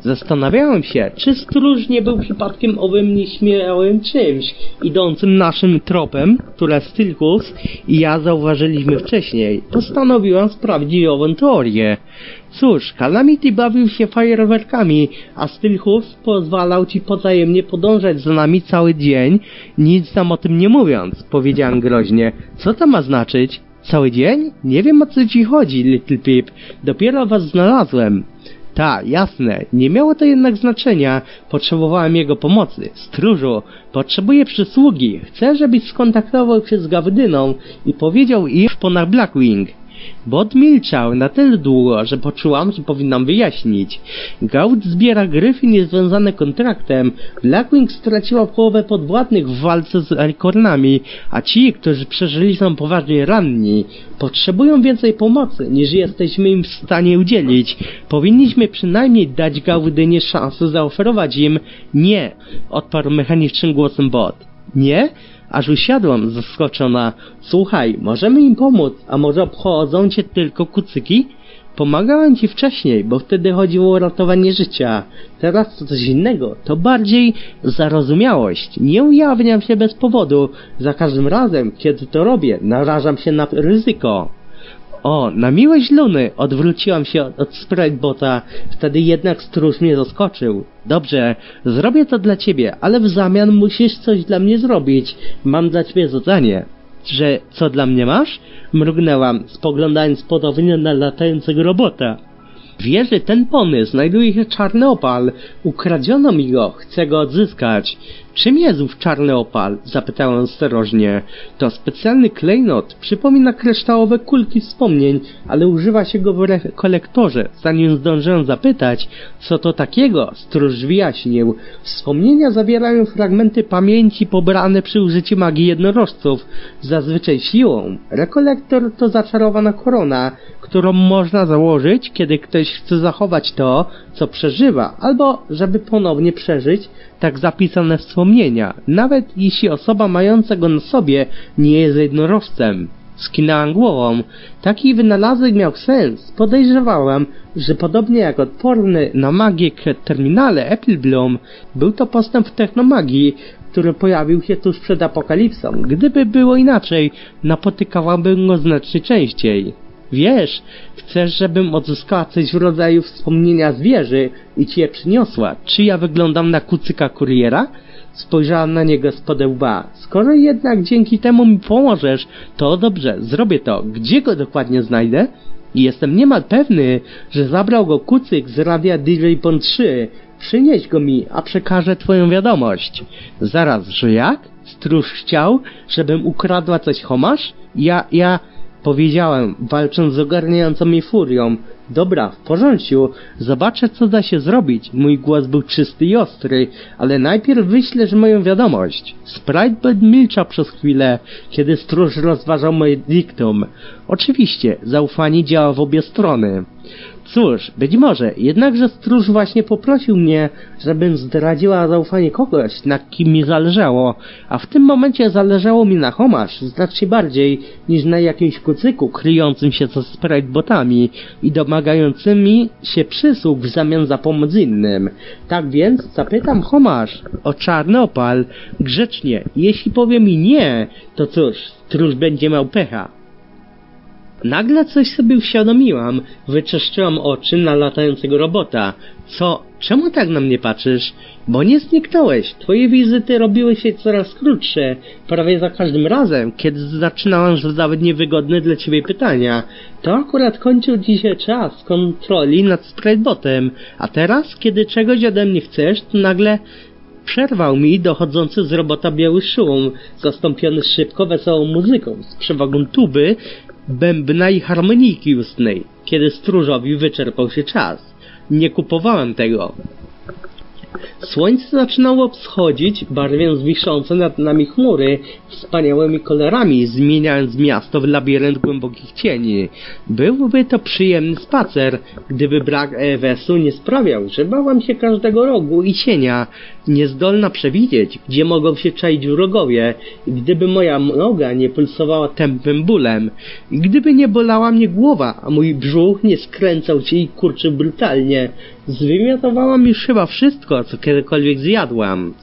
Zastanawiałem się, czy stróż nie był przypadkiem owym nieśmiałym czymś, idącym naszym tropem, które Stylkus i ja zauważyliśmy wcześniej. Postanowiłem sprawdzić ową teorię. Cóż, Calamity bawił się fajerwerkami, a Stylkus pozwalał ci potajemnie podążać za nami cały dzień, nic nam o tym nie mówiąc, powiedziałem groźnie. Co to ma znaczyć? Cały dzień? Nie wiem o co ci chodzi, Little Pip. Dopiero was znalazłem. Tak, jasne. Nie miało to jednak znaczenia. Potrzebowałem jego pomocy. Stróżu, potrzebuję przysługi. Chcę, żebyś skontaktował się z Gawdyną i powiedział ich ponad Blackwing. Bot milczał na tyle długo, że poczułam, że powinnam wyjaśnić. Gaud zbiera gryfy niezwiązane kontraktem. Blackwing straciła połowę podwładnych w walce z alikornami, a ci, którzy przeżyli są poważnie ranni. Potrzebują więcej pomocy, niż jesteśmy im w stanie udzielić. Powinniśmy przynajmniej dać Gaudynie szansę zaoferować im nie, odparł mechanicznym głosem bot. Nie? Aż usiadłam, zaskoczona. Słuchaj, możemy im pomóc, a może obchodzą cię tylko kucyki? Pomagałem ci wcześniej, bo wtedy chodziło o ratowanie życia. Teraz to coś innego, to bardziej zarozumiałość. Nie ujawniam się bez powodu. Za każdym razem, kiedy to robię, narażam się na ryzyko. O, na miłość Luny! Odwróciłam się od, od. Wtedy jednak stróż mnie zaskoczył. Dobrze, zrobię to dla ciebie, ale w zamian musisz coś dla mnie zrobić. Mam dla ciebie zadanie. Że co dla mnie masz? Mrugnęłam, spoglądając podobnie na latającego robota. Wierzy ten pomysł, znajduje się czarny opal. Ukradziono mi go, chcę go odzyskać. Czym jest ów czarny opal? Zapytałem ostrożnie. To specjalny klejnot, przypomina kryształowe kulki wspomnień, ale używa się go w kolektorze. Zanim zdążyłem zapytać, co to takiego, stróż wyjaśnił. Wspomnienia zawierają fragmenty pamięci pobrane przy użyciu magii jednorożców, zazwyczaj siłą. Rekolektor to zaczarowana korona, którą można założyć, kiedy ktoś chce zachować to, co przeżywa, albo żeby ponownie przeżyć tak zapisane wspomnienia, nawet jeśli osoba mająca go na sobie nie jest jednorożcem. Skinęłam głową. Taki wynalazek miał sens. Podejrzewałem, że podobnie jak odporny na magię terminale Apple Bloom, był to postęp w technomagii, który pojawił się tuż przed apokalipsą. Gdyby było inaczej, napotykałabym go znacznie częściej. Wiesz, chcesz, żebym odzyskała coś w rodzaju wspomnienia zwierzy i ci je przyniosła. Czy ja wyglądam na kucyka kuriera? Spojrzałam na niego z łba. Skoro jednak dzięki temu mi pomożesz, to dobrze, zrobię to. Gdzie go dokładnie znajdę? Jestem niemal pewny, że zabrał go kucyk z radia DJ Pon 3. Przynieś go mi, a przekażę twoją wiadomość. Zaraz, że jak? Stróż chciał, żebym ukradła coś homasz? Ja, ja... Powiedziałem, walcząc z ogarniającą mi furią. Dobra, w porządku, zobaczę co da się zrobić. Mój głos był czysty i ostry, ale najpierw wyślesz moją wiadomość. Sprite milczał przez chwilę, kiedy stróż rozważał moje diktum. Oczywiście, zaufanie działa w obie strony. Cóż, być może, jednakże stróż właśnie poprosił mnie, żebym zdradziła zaufanie kogoś, na kim mi zależało, a w tym momencie zależało mi na homasz znacznie bardziej niż na jakimś kucyku kryjącym się za spritebotami i domagającymi się przysług w zamian za pomoc innym. Tak więc zapytam homasz o czarny opal grzecznie. Jeśli powie mi nie, to cóż, stróż będzie miał pecha. Nagle coś sobie uświadomiłam. Wyczeszczyłam oczy na latającego robota. Co? Czemu tak na mnie patrzysz? Bo nie zniknąłeś. Twoje wizyty robiły się coraz krótsze. Prawie za każdym razem, kiedy zaczynałam zadawać niewygodne dla ciebie pytania. To akurat kończył dzisiaj czas kontroli nad Spritebotem. A teraz, kiedy czegoś ode mnie chcesz, to nagle Przerwał mi dochodzący z robota biały szum, zastąpiony szybko wesołą muzyką z przewagą tuby bębna i harmoniki ustnej, kiedy stróżowi wyczerpał się czas. Nie kupowałem tego. Słońce zaczynało wschodzić, barwiąc wiszące nad nami chmury wspaniałymi kolorami, zmieniając miasto w labirynt głębokich cieni. Byłby to przyjemny spacer, gdyby brak EWS-u nie sprawiał, że bałam się każdego rogu i cienia, niezdolna przewidzieć, gdzie mogą się czaić wrogowie, gdyby moja noga nie pulsowała tępym bólem, gdyby nie bolała mnie głowa, a mój brzuch nie skręcał się i kurczył brutalnie, zwymiotowałam już chyba wszystko, co kiedykolwiek zjadłam.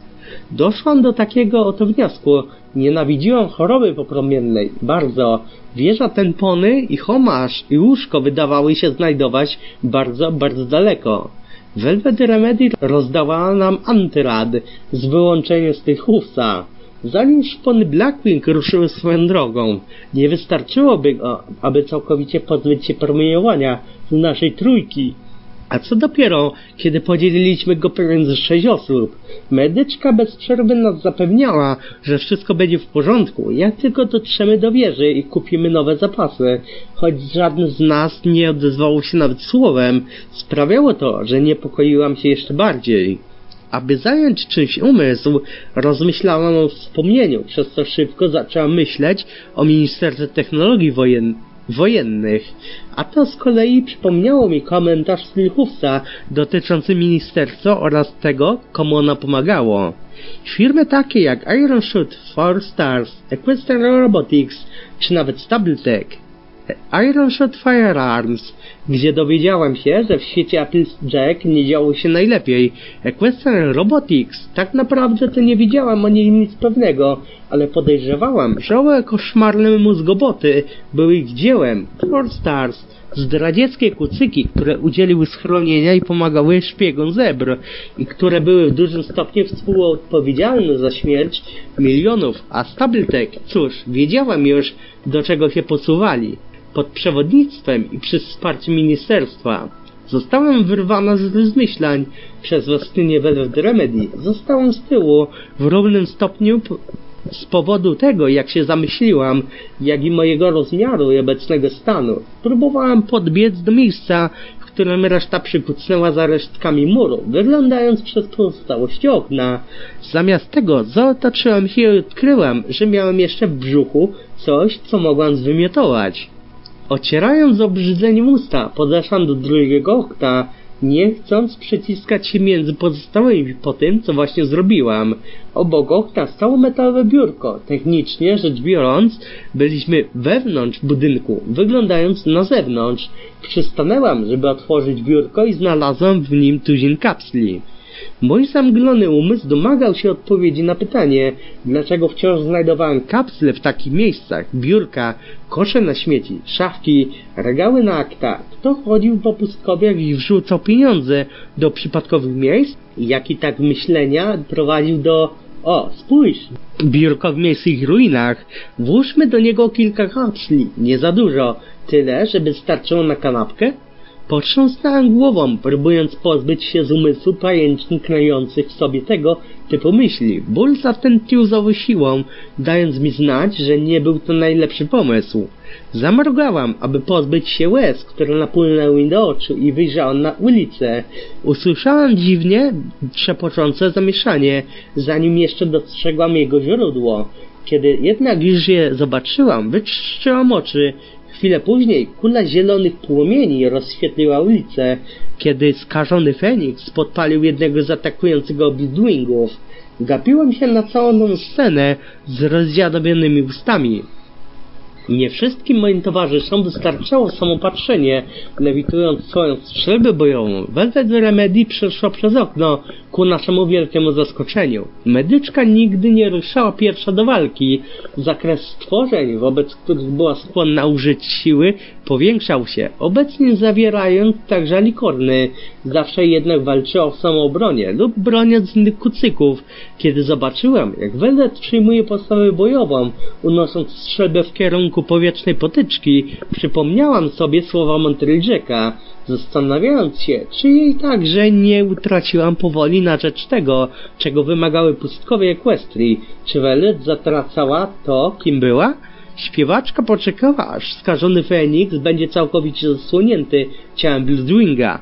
Doszłam do takiego oto wniosku. Nienawidziłam choroby popromiennej. Bardzo. Wieża Tenpony i Homasz i łóżko wydawały się znajdować bardzo, bardzo daleko. Velvet Remedy rozdawała nam antyrad z wyłączeniem z tych chówca. Zanim szpony Blackwing ruszyły swoją drogą, nie wystarczyłoby aby całkowicie pozbyć się promieniowania z naszej trójki. A co dopiero, kiedy podzieliliśmy go pomiędzy sześć osób? Medyczka bez przerwy nas zapewniała, że wszystko będzie w porządku, jak tylko dotrzemy do wieży i kupimy nowe zapasy. Choć żaden z nas nie odezwał się nawet słowem, sprawiało to, że niepokoiłam się jeszcze bardziej. Aby zająć czymś umysł, rozmyślałam o wspomnieniu, przez co szybko zaczęłam myśleć o Ministerstwie Technologii Wojen wojennych. A to z kolei przypomniało mi komentarz Stilhufsa dotyczący ministerstwa oraz tego, komu ono pomagało. Firmy takie jak Iron Shoot, Four Stars, Equestrian Robotics czy nawet Stabletech Iron Shot Firearms, gdzie dowiedziałem się, że w świecie Applejack nie działo się najlepiej. Equestrian Robotics, tak naprawdę to nie widziałam o niej nic pewnego, ale podejrzewałam, że owe koszmarne mózgoboty były ich dziełem. Four Stars, zdradzieckie kucyki, które udzieliły schronienia i pomagały szpiegom zebr i które były w dużym stopniu współodpowiedzialne za śmierć milionów, a Stabletech, cóż, wiedziałam już, do czego się posuwali pod przewodnictwem i przy wsparciu ministerstwa. Zostałem wyrwana z rozmyślań przez Westynię Velvet Remedy. Zostałem z tyłu w równym stopniu z powodu tego, jak się zamyśliłam, jak i mojego rozmiaru i obecnego stanu. Próbowałam podbiec do miejsca, w którym reszta przykucnęła za resztkami muru, wyglądając przez pozostałości okna. Zamiast tego zaotoczyłam się i odkryłam, że miałem jeszcze w brzuchu coś, co mogłam zwymiotować. Ocierając z obrzydzeniem usta, podeszłam do drugiego okna, nie chcąc przyciskać się między pozostałymi po tym, co właśnie zrobiłam. Obok okna stało metalowe biurko. Technicznie rzecz biorąc, byliśmy wewnątrz budynku, wyglądając na zewnątrz. Przystanęłam, żeby otworzyć biurko i znalazłam w nim tuzin kapsli. Mój zamglony umysł domagał się odpowiedzi na pytanie, dlaczego wciąż znajdowałem kapsle w takich miejscach, biurka, kosze na śmieci, szafki, regały na akta. Kto chodził po pustkowiach i wrzucał pieniądze do przypadkowych miejsc? Jaki tak myślenia prowadził do o, spójrz! Biurko w miejskich ruinach. Włóżmy do niego kilka kapsli. Nie za dużo. Tyle, żeby starczyło na kanapkę? Potrząsnąłem głową, próbując pozbyć się z umysłu knających w sobie tego typu myśli. Ból zatętnił znowu siłą, dając mi znać, że nie był to najlepszy pomysł. Zamrugałam, aby pozbyć się łez, które napłynęły mi do oczu i wyjrzałam na ulicę. Usłyszałam dziwnie trzepoczące zamieszanie, zanim jeszcze dostrzegłam jego źródło. Kiedy jednak już je zobaczyłam, wytrzczyłam oczy Chwilę później kula zielonych płomieni rozświetliła ulicę, kiedy skażony Feniks podpalił jednego z atakujących Bidwingów. Gapiłem się na całą tą scenę z rozdziadowionymi ustami. Nie wszystkim moim towarzyszom wystarczało samopatrzenie, lewitując swoją strzelbę bojową. Velvet Remedy przeszła przez okno ku naszemu wielkiemu zaskoczeniu. Medyczka nigdy nie ruszała pierwsza do walki. Zakres stworzeń, wobec których była skłonna użyć siły, powiększał się, obecnie zawierając także likorny. Zawsze jednak walczyła o samoobronie lub broniąc innych kucyków. Kiedy zobaczyłem, jak Velvet przyjmuje postawę bojową, unosząc strzelbę w kierunku powietrznej potyczki, przypomniałam sobie słowa Monteljacka, zastanawiając się, czy jej także nie utraciłam powoli na rzecz tego, czego wymagały pustkowie Equestrii. Czy Velvet zatracała to, kim była? Śpiewaczka poczekała, aż skażony Feniks będzie całkowicie zasłonięty ciałem Bloodwinga.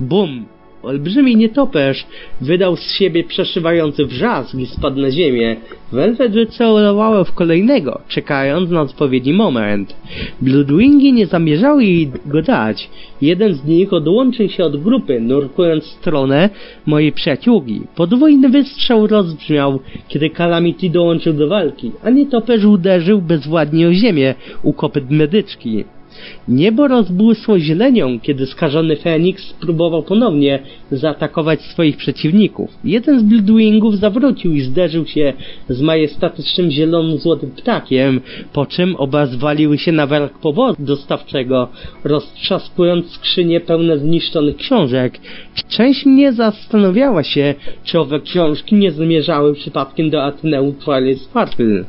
Bum! Olbrzymi nietoperz wydał z siebie przeszywający wrzask i spadł na ziemię. Velvet wycelowała w kolejnego, czekając na odpowiedni moment. Bloodwingi nie zamierzały jej go dać. Jeden z nich odłączył się od grupy, nurkując w stronę mojej przyjaciółki. Podwójny wystrzał rozbrzmiał, kiedy Calamity dołączył do walki, a nietoperz uderzył bezwładnie o ziemię u kopyt medyczki. Niebo rozbłysło zielenią, kiedy skażony Feniks spróbował ponownie zaatakować swoich przeciwników. Jeden z Bloodwingów zawrócił i zderzył się z majestatycznym zielonym złotym ptakiem, po czym oba zwaliły się na werk powozu dostawczego, roztrzaskując skrzynie pełne zniszczonych książek. Część mnie zastanawiała się, czy owe książki nie zmierzały przypadkiem do Ateneum Twilight Sparkle.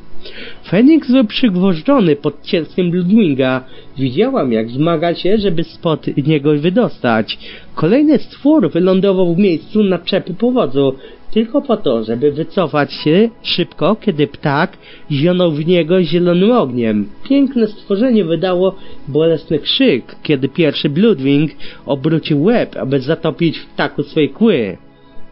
Feniks był przygwożdżony pod cielskiem Bloodwinga. Widziałam, jak zmaga się, żeby spod niego wydostać. Kolejny stwór wylądował w miejscu naczepy powozu, tylko po to, żeby wycofać się szybko, kiedy ptak zionął w niego zielonym ogniem. Piękne stworzenie wydało bolesny krzyk, kiedy pierwszy Bloodwing obrócił łeb, aby zatopić w ptaku swoje kły.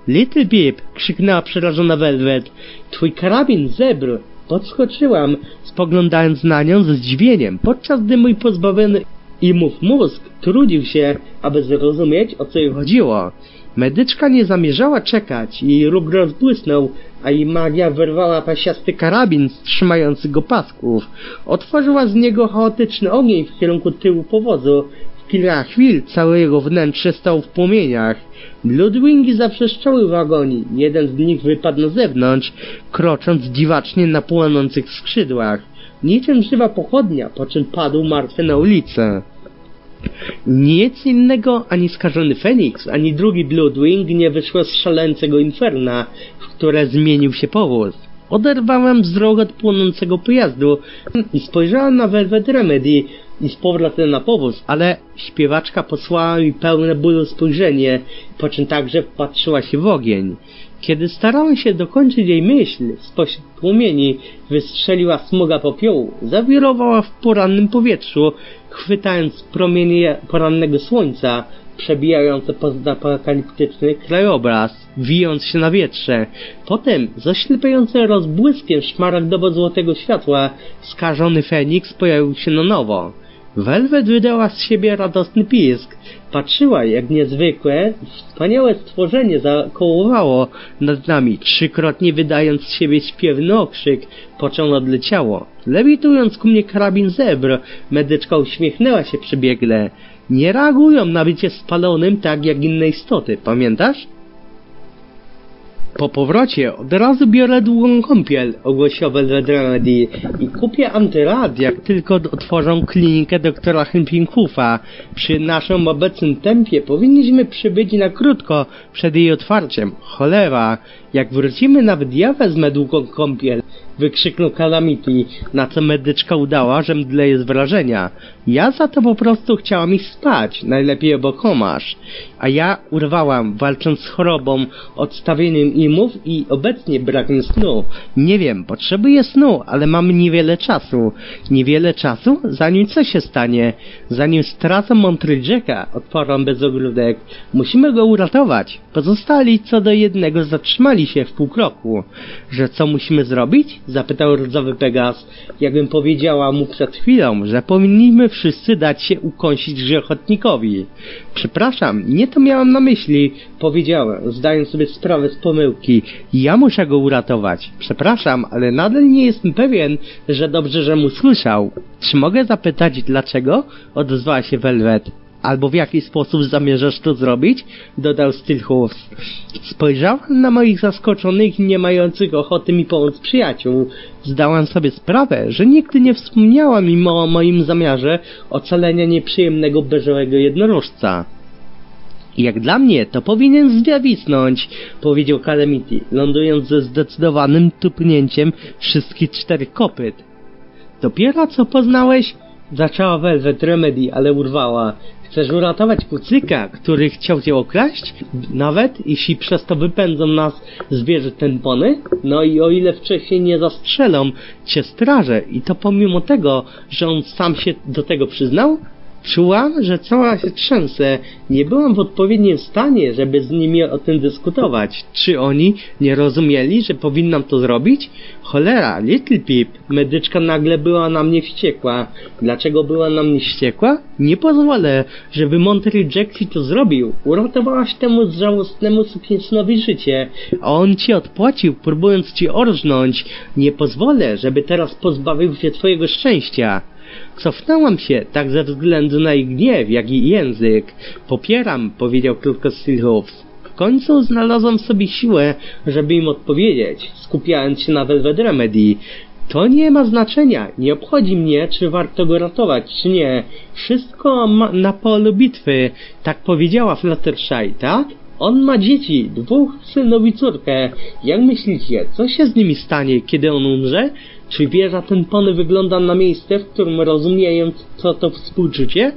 Little Pip! krzyknęła przerażona Velvet. Twój karabin zebr! Podskoczyłam, spoglądając na nią ze zdziwieniem, podczas gdy mój pozbawiony imów mózg trudził się, aby zrozumieć, o co jej chodziło. Medyczka nie zamierzała czekać, jej róg rozbłysnął, a jej magia wyrwała pasiasty karabin trzymający go pasków. Otworzyła z niego chaotyczny ogień w kierunku tyłu powozu. W kilka chwil całe jego wnętrze stało w płomieniach. Bloodwingi zaprzeszczały w agonii. Jeden z nich wypadł na zewnątrz, krocząc dziwacznie na płonących skrzydłach. Niczym żywa pochodnia, po czym padł martwy na ulicę. Nic innego ani skażony Feniks, ani drugi Bloodwing nie wyszło z szaleńcego inferna, w które zmienił się powóz. Oderwałem wzrok od płonącego pojazdu i spojrzałem na Velvet Remedy i z powrotem na powóz, ale śpiewaczka posłała mi pełne bólu spojrzenie, po czym także wpatrzyła się w ogień. Kiedy starałem się dokończyć jej myśl, spośród płomieni wystrzeliła smuga popiołu, zawirowała w porannym powietrzu, chwytając promienie porannego słońca, przebijające pozapokaliptyczny krajobraz, wijąc się na wietrze. Potem, z oślepiającym rozbłyskiem szmaragdowo-złotego światła, skażony Feniks pojawił się na nowo. Velvet wydała z siebie radosny pisk. Patrzyła, jak niezwykłe, wspaniałe stworzenie zakołowało nad nami, trzykrotnie wydając z siebie śpiewny okrzyk, po czym odleciało. Lewitując ku mnie karabin zebr, medyczka uśmiechnęła się przebiegle. Nie reagują na bycie spalonym tak jak inne istoty, pamiętasz? Po powrocie od razu biorę długą kąpiel, ogłosił Velvet Remedy i kupię antyrad, jak tylko otworzą klinikę doktora Hempinghoofa. Przy naszym obecnym tempie powinniśmy przybyć na krótko przed jej otwarciem. Cholera, jak wrócimy nawet ja wezmę długą kąpiel wykrzyknął Calamity, na co medyczka udała, że mdleje z wrażenia. Ja za to po prostu chciałam iść spać, najlepiej obok komarz. A ja urwałam, walcząc z chorobą, odstawieniem imów i obecnie brakiem snu. Nie wiem, potrzebuję snu, ale mam niewiele czasu. Niewiele czasu? Zanim co się stanie? Zanim stracę Montrydżeka, odparłam bez ogródek. Musimy go uratować. Pozostali co do jednego zatrzymali się w pół kroku. Że co musimy zrobić? Zapytał rdzowy Pegas. Jakbym powiedziała mu przed chwilą, że powinniśmy wszyscy dać się ukąsić grzechotnikowi. Przepraszam, nie to miałam na myśli, powiedziałem, zdając sobie sprawę z pomyłki. Ja muszę go uratować. Przepraszam, ale nadal nie jestem pewien, że dobrze, że mu słyszał. Czy mogę zapytać dlaczego? Odezwała się Velvet. Albo w jaki sposób zamierzasz to zrobić? Dodał Stillhouse. Spojrzałem na moich zaskoczonych nie mających ochoty mi pomóc przyjaciół. Zdałam sobie sprawę, że nigdy nie wspomniała mi o moim zamiarze ocalenia nieprzyjemnego beżowego jednorożca. Jak dla mnie, to powinien zjawisnąć, powiedział Calamity, lądując ze zdecydowanym tupnięciem wszystkich czterech kopyt. Dopiero co poznałeś? Zaczęła Velvet Remedy, ale urwała. Chcesz uratować kucyka, który chciał cię okraść? Nawet jeśli przez to wypędzą nas zwierzę tempony? No i o ile wcześniej nie zastrzelą cię straże i to pomimo tego, że on sam się do tego przyznał? Czułam, że cała się trzęsę. Nie byłam w odpowiednim stanie, żeby z nimi o tym dyskutować. Czy oni nie rozumieli, że powinnam to zrobić? Cholera, Little Pip, medyczka nagle była na mnie wściekła. Dlaczego była na mnie wściekła? Nie pozwolę, żeby Monterey Jack ci to zrobił. Uratowałaś temu żałosnemu sukiensynowi życie, a on ci odpłacił, próbując ci orżnąć. Nie pozwolę, żeby teraz pozbawił się twojego szczęścia. Cofnęłam się, tak ze względu na ich gniew, jak i język. Popieram, powiedział tylko Stillhoofs. W końcu znalazłam sobie siłę, żeby im odpowiedzieć, skupiając się na Velvet Remedy. To nie ma znaczenia, nie obchodzi mnie, czy warto go ratować, czy nie. Wszystko ma na polu bitwy, tak powiedziała Fluttershy, tak? On ma dzieci, dwóch synów i córkę. Jak myślicie, co się z nimi stanie, kiedy on umrze? Czy wieża ten pony wygląda na miejsce, w którym rozumieją, co to współczucie?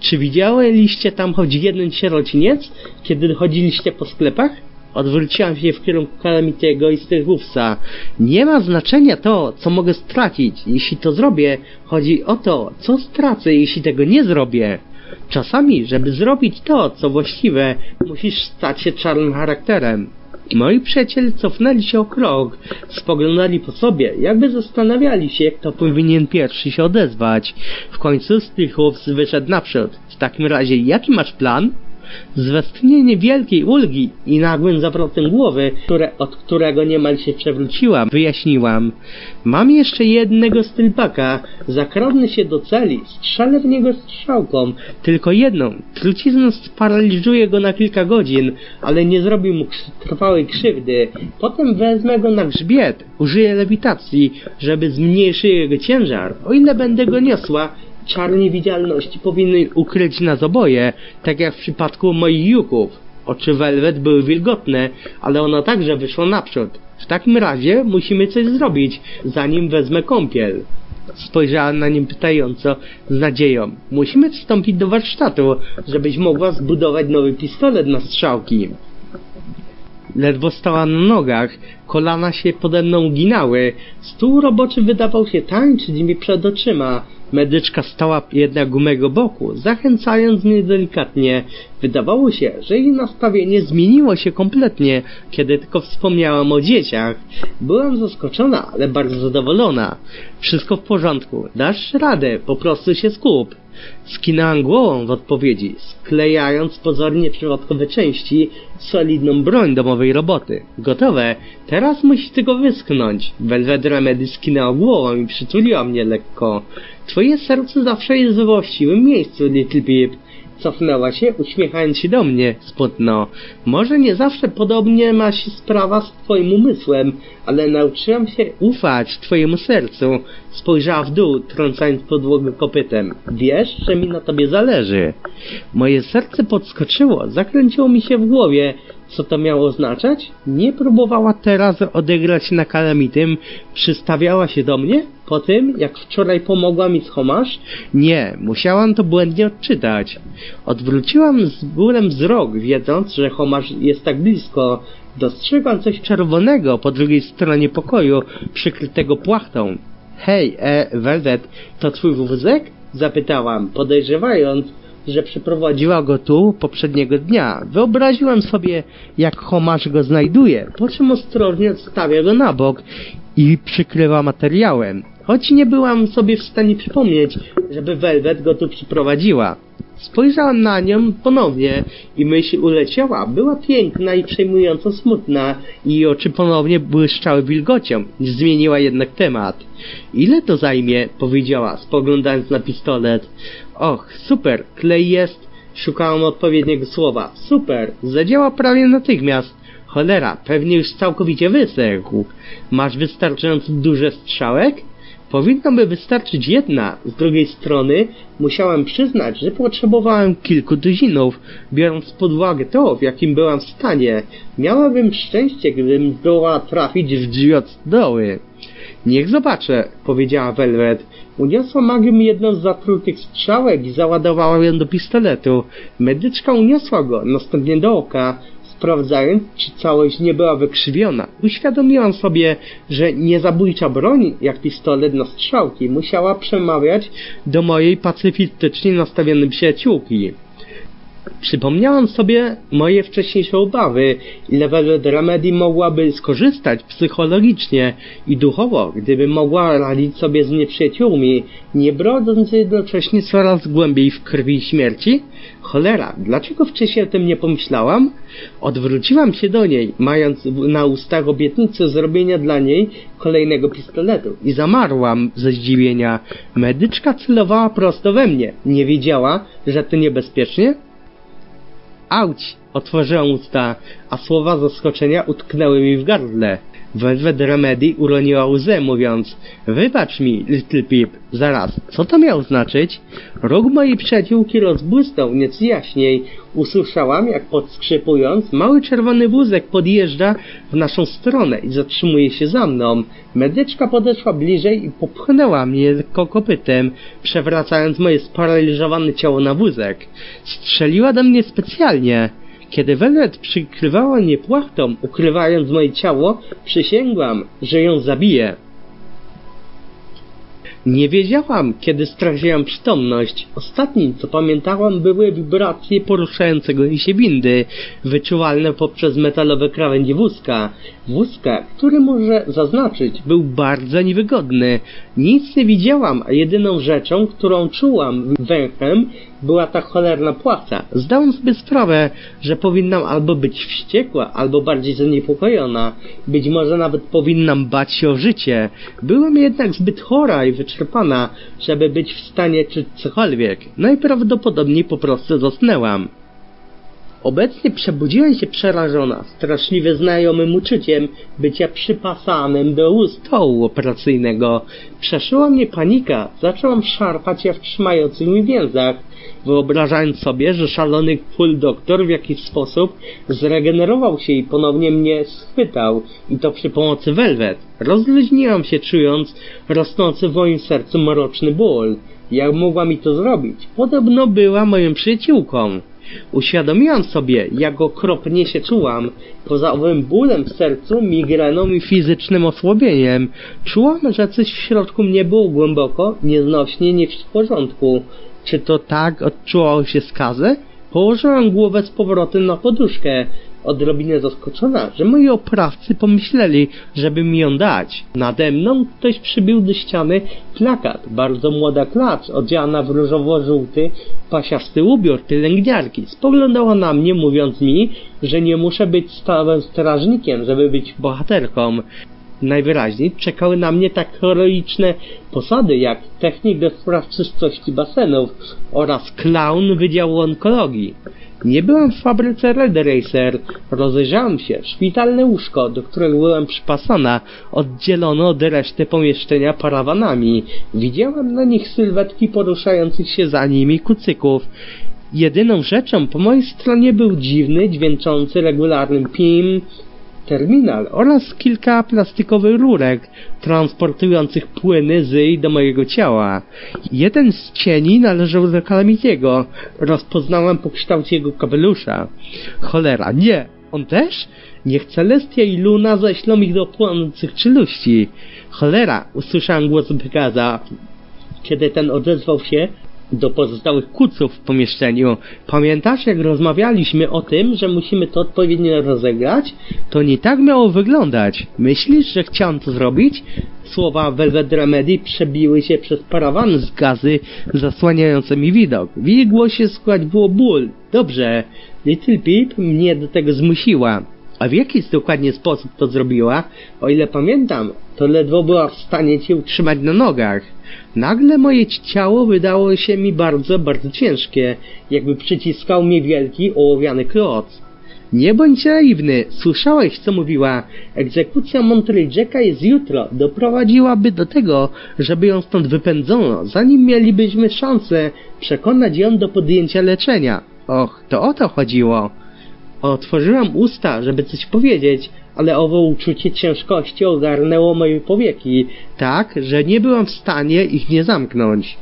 Czy widzieliście tam choć jeden sierociniec, kiedy chodziliście po sklepach? Odwróciłam się w kierunku Kalamitego i Styrwówca. Nie ma znaczenia to, co mogę stracić. Jeśli to zrobię, chodzi o to, co stracę, jeśli tego nie zrobię. Czasami, żeby zrobić to, co właściwe, musisz stać się czarnym charakterem. Moi przyjaciele cofnęli się o krok, spoglądali po sobie, jakby zastanawiali się, kto powinien pierwszy się odezwać. W końcu Stillhoofs wyszedł naprzód. W takim razie, jaki masz plan? Z westchnienie wielkiej ulgi i nagłym zawrotem głowy, które, od którego niemal się przewróciłam, wyjaśniłam. Mam jeszcze jednego stylpaka. Zakradnę się do celi, strzelę w niego strzałką. Tylko jedną. Trucizna sparaliżuje go na kilka godzin, ale nie zrobi mu trwałej krzywdy. Potem wezmę go na grzbiet. Użyję lewitacji, żeby zmniejszyć jego ciężar. O ile będę go niosła, czar niewidzialności powinny ukryć nas oboje, tak jak w przypadku moich juków. Oczy Velvet były wilgotne, ale ona także wyszła naprzód. W takim razie musimy coś zrobić, zanim wezmę kąpiel. Spojrzałem na nim pytająco, z nadzieją. Musimy wstąpić do warsztatu, żebyś mogła zbudować nowy pistolet na strzałki. Ledwo stała na nogach, kolana się pode mną ginały, stół roboczy wydawał się tańczyć mi przed oczyma. Medyczka stała jednak u mego boku, zachęcając mnie delikatnie. Wydawało się, że jej nastawienie zmieniło się kompletnie, kiedy tylko wspomniałam o dzieciach. Byłam zaskoczona, ale bardzo zadowolona. Wszystko w porządku, dasz radę, po prostu się skup. Skinęłam głową w odpowiedzi, sklejając pozornie przypadkowe części w solidną broń domowej roboty. Gotowe, teraz musisz tylko wysknąć. Velvet Remedy skinęła głową i przytuliła mnie lekko. Twoje serce zawsze jest we właściwym miejscu, Little Pip. Cofnęła się, uśmiechając się do mnie, smutno. Może nie zawsze podobnie ma się sprawa z twoim umysłem, ale nauczyłam się ufać twojemu sercu. Spojrzała w dół, trącając podłogę kopytem. Wiesz, że mi na tobie zależy. Moje serce podskoczyło, zakręciło mi się w głowie. Co to miało oznaczać? Nie próbowała teraz odegrać na kalamitym, przystawiała się do mnie? Po tym, jak wczoraj pomogła mi z Homasz? Nie, musiałam to błędnie odczytać. Odwróciłam z bólem wzrok, wiedząc, że Homasz jest tak blisko. Dostrzegłam coś czerwonego po drugiej stronie pokoju, przykrytego płachtą. Hej, e, Velvet, to twój wózek? Zapytałam, podejrzewając, że przyprowadziła go tu poprzedniego dnia. Wyobraziłem sobie, jak Homasz go znajduje, po czym ostrożnie odstawia go na bok i przykrywa materiałem. Choć nie byłam sobie w stanie przypomnieć, żeby Velvet go tu przyprowadziła. Spojrzałam na nią ponownie i myśl uleciała. Była piękna i przejmująco smutna i oczy ponownie błyszczały wilgocią. Zmieniła jednak temat. Ile to zajmie? powiedziała, spoglądając na pistolet. Och, super, klej jest... Szukałam odpowiedniego słowa. Super, zadziała prawie natychmiast. Cholera, pewnie już całkowicie wysechł. Masz wystarczająco duże strzałek? Powinno by wystarczyć jedna. Z drugiej strony musiałem przyznać, że potrzebowałem kilku tuzinów, biorąc pod uwagę to, w jakim byłam w stanie. Miałabym szczęście, gdybym zdołała trafić w drzwi od stodoły. Niech zobaczę, powiedziała Velvet. Uniosła magium jedną z zatrutych strzałek i załadowała ją do pistoletu. Medyczka uniosła go, następnie do oka. sprawdzając, czy całość nie była wykrzywiona. Uświadomiłam sobie, że niezabójcza broń, jak pistolet na strzałki, musiała przemawiać do mojej pacyfistycznie nastawionej przyjaciółki. Przypomniałam sobie moje wcześniejsze obawy, ile Velvet Remedy mogłaby skorzystać psychologicznie i duchowo, gdyby mogła radzić sobie z nieprzyjaciółmi, nie brodząc jednocześnie coraz głębiej w krwi śmierci? Cholera, dlaczego wcześniej o tym nie pomyślałam? Odwróciłam się do niej, mając na ustach obietnicę zrobienia dla niej kolejnego pistoletu i zamarłam ze zdziwienia. Medyczka celowała prosto we mnie. Nie wiedziała, że to niebezpiecznie? Auć! Otworzyłam usta, a słowa zaskoczenia utknęły mi w gardle. Velvet Remedy uroniła łzę, mówiąc Wybacz mi, Little Pip. Zaraz, co to miało znaczyć? Róg mojej przyjaciółki rozbłysnął nieco jaśniej. Usłyszałam, jak podskrzypując, mały czerwony wózek podjeżdża w naszą stronę i zatrzymuje się za mną. Medyczka podeszła bliżej i popchnęła mnie lekko kopytem, przewracając moje sparaliżowane ciało na wózek. Strzeliła do mnie specjalnie. Kiedy Velvet przykrywała mnie płachtą, ukrywając moje ciało, przysięgłam, że ją zabiję. Nie wiedziałam, kiedy straciłam przytomność. Ostatnim, co pamiętałam, były wibracje poruszającego się windy, wyczuwalne poprzez metalowe krawędzie wózka. Wózka, który może zaznaczyć, był bardzo niewygodny. Nic nie widziałam, a jedyną rzeczą, którą czułam węchem, była ta cholerna płaca. Zdałam sobie sprawę, że powinnam albo być wściekła, albo bardziej zaniepokojona. Być może nawet powinnam bać się o życie. Byłam jednak zbyt chora i wyczerpana, żeby być w stanie czuć cokolwiek. Najprawdopodobniej po prostu zasnęłam. Obecnie przebudziłem się przerażona, straszliwie znajomym uczuciem bycia przypasanym do stołu operacyjnego. Przeszyła mnie panika, zaczęłam szarpać jak w trzymających mi więzach, wyobrażając sobie, że szalony full doktor w jakiś sposób zregenerował się i ponownie mnie schwytał, i to przy pomocy welwet. Rozluźniłam się, czując rosnący w moim sercu mroczny ból. Jak mogła mi to zrobić? Podobno była moją przyjaciółką. Uświadomiłam sobie, jak okropnie się czułam. Poza owym bólem w sercu, migreną i fizycznym osłabieniem, czułam, że coś w środku mnie było głęboko, nieznośnie nie w porządku. Czy to tak odczuwało się skazę? Położyłam głowę z powrotem na poduszkę odrobinę zaskoczona, że moi oprawcy pomyśleli, żeby mi ją dać. Nade mną ktoś przybił do ściany plakat. Bardzo młoda klacz, odziana w różowo-żółty, pasiasty ubiór pielęgniarki. Spoglądała na mnie, mówiąc mi, że nie muszę być stałym strażnikiem, żeby być bohaterką. Najwyraźniej czekały na mnie tak heroiczne posady jak technik do spraw czystości basenów oraz klaun Wydziału Onkologii. Nie byłem w fabryce Red Racer. Rozejrzałem się. Szpitalne łóżko, do którego byłem przypasana, oddzielono od reszty pomieszczenia parawanami. Widziałem na nich sylwetki poruszających się za nimi kucyków. Jedyną rzeczą po mojej stronie był dziwny, dźwięczący regularnym pim, terminal oraz kilka plastikowych rurek transportujących płyny z do mojego ciała. Jeden z cieni należał do Calamitiego. Rozpoznałem po kształcie jego kapelusza. Cholera, nie! On też? Niech Celestia i Luna zaślą ich do płonących czeluści. Cholera! Usłyszałem głos Pegaza. Kiedy ten odezwał się, do pozostałych kuców w pomieszczeniu. Pamiętasz, jak rozmawialiśmy o tym, że musimy to odpowiednio rozegrać? To nie tak miało wyglądać. Myślisz, że chciałem to zrobić? Słowa Velvet Remedy przebiły się przez parawany z gazy zasłaniające mi widok. W jej głosie słychać było ból. Dobrze, Little Pip mnie do tego zmusiła. A w jaki dokładnie sposób to zrobiła? O ile pamiętam, to ledwo była w stanie cię utrzymać na nogach. Nagle moje ciało wydało się mi bardzo, bardzo ciężkie, jakby przyciskał mnie wielki, ołowiany kloc. Nie bądź naiwny, słyszałeś co mówiła. Egzekucja Monterey Jacka jest jutro. Doprowadziłaby do tego, żeby ją stąd wypędzono, zanim mielibyśmy szansę przekonać ją do podjęcia leczenia. Och, to o to chodziło. Otworzyłam usta, żeby coś powiedzieć, ale owo uczucie ciężkości ogarnęło moje powieki, tak, że nie byłam w stanie ich nie zamknąć.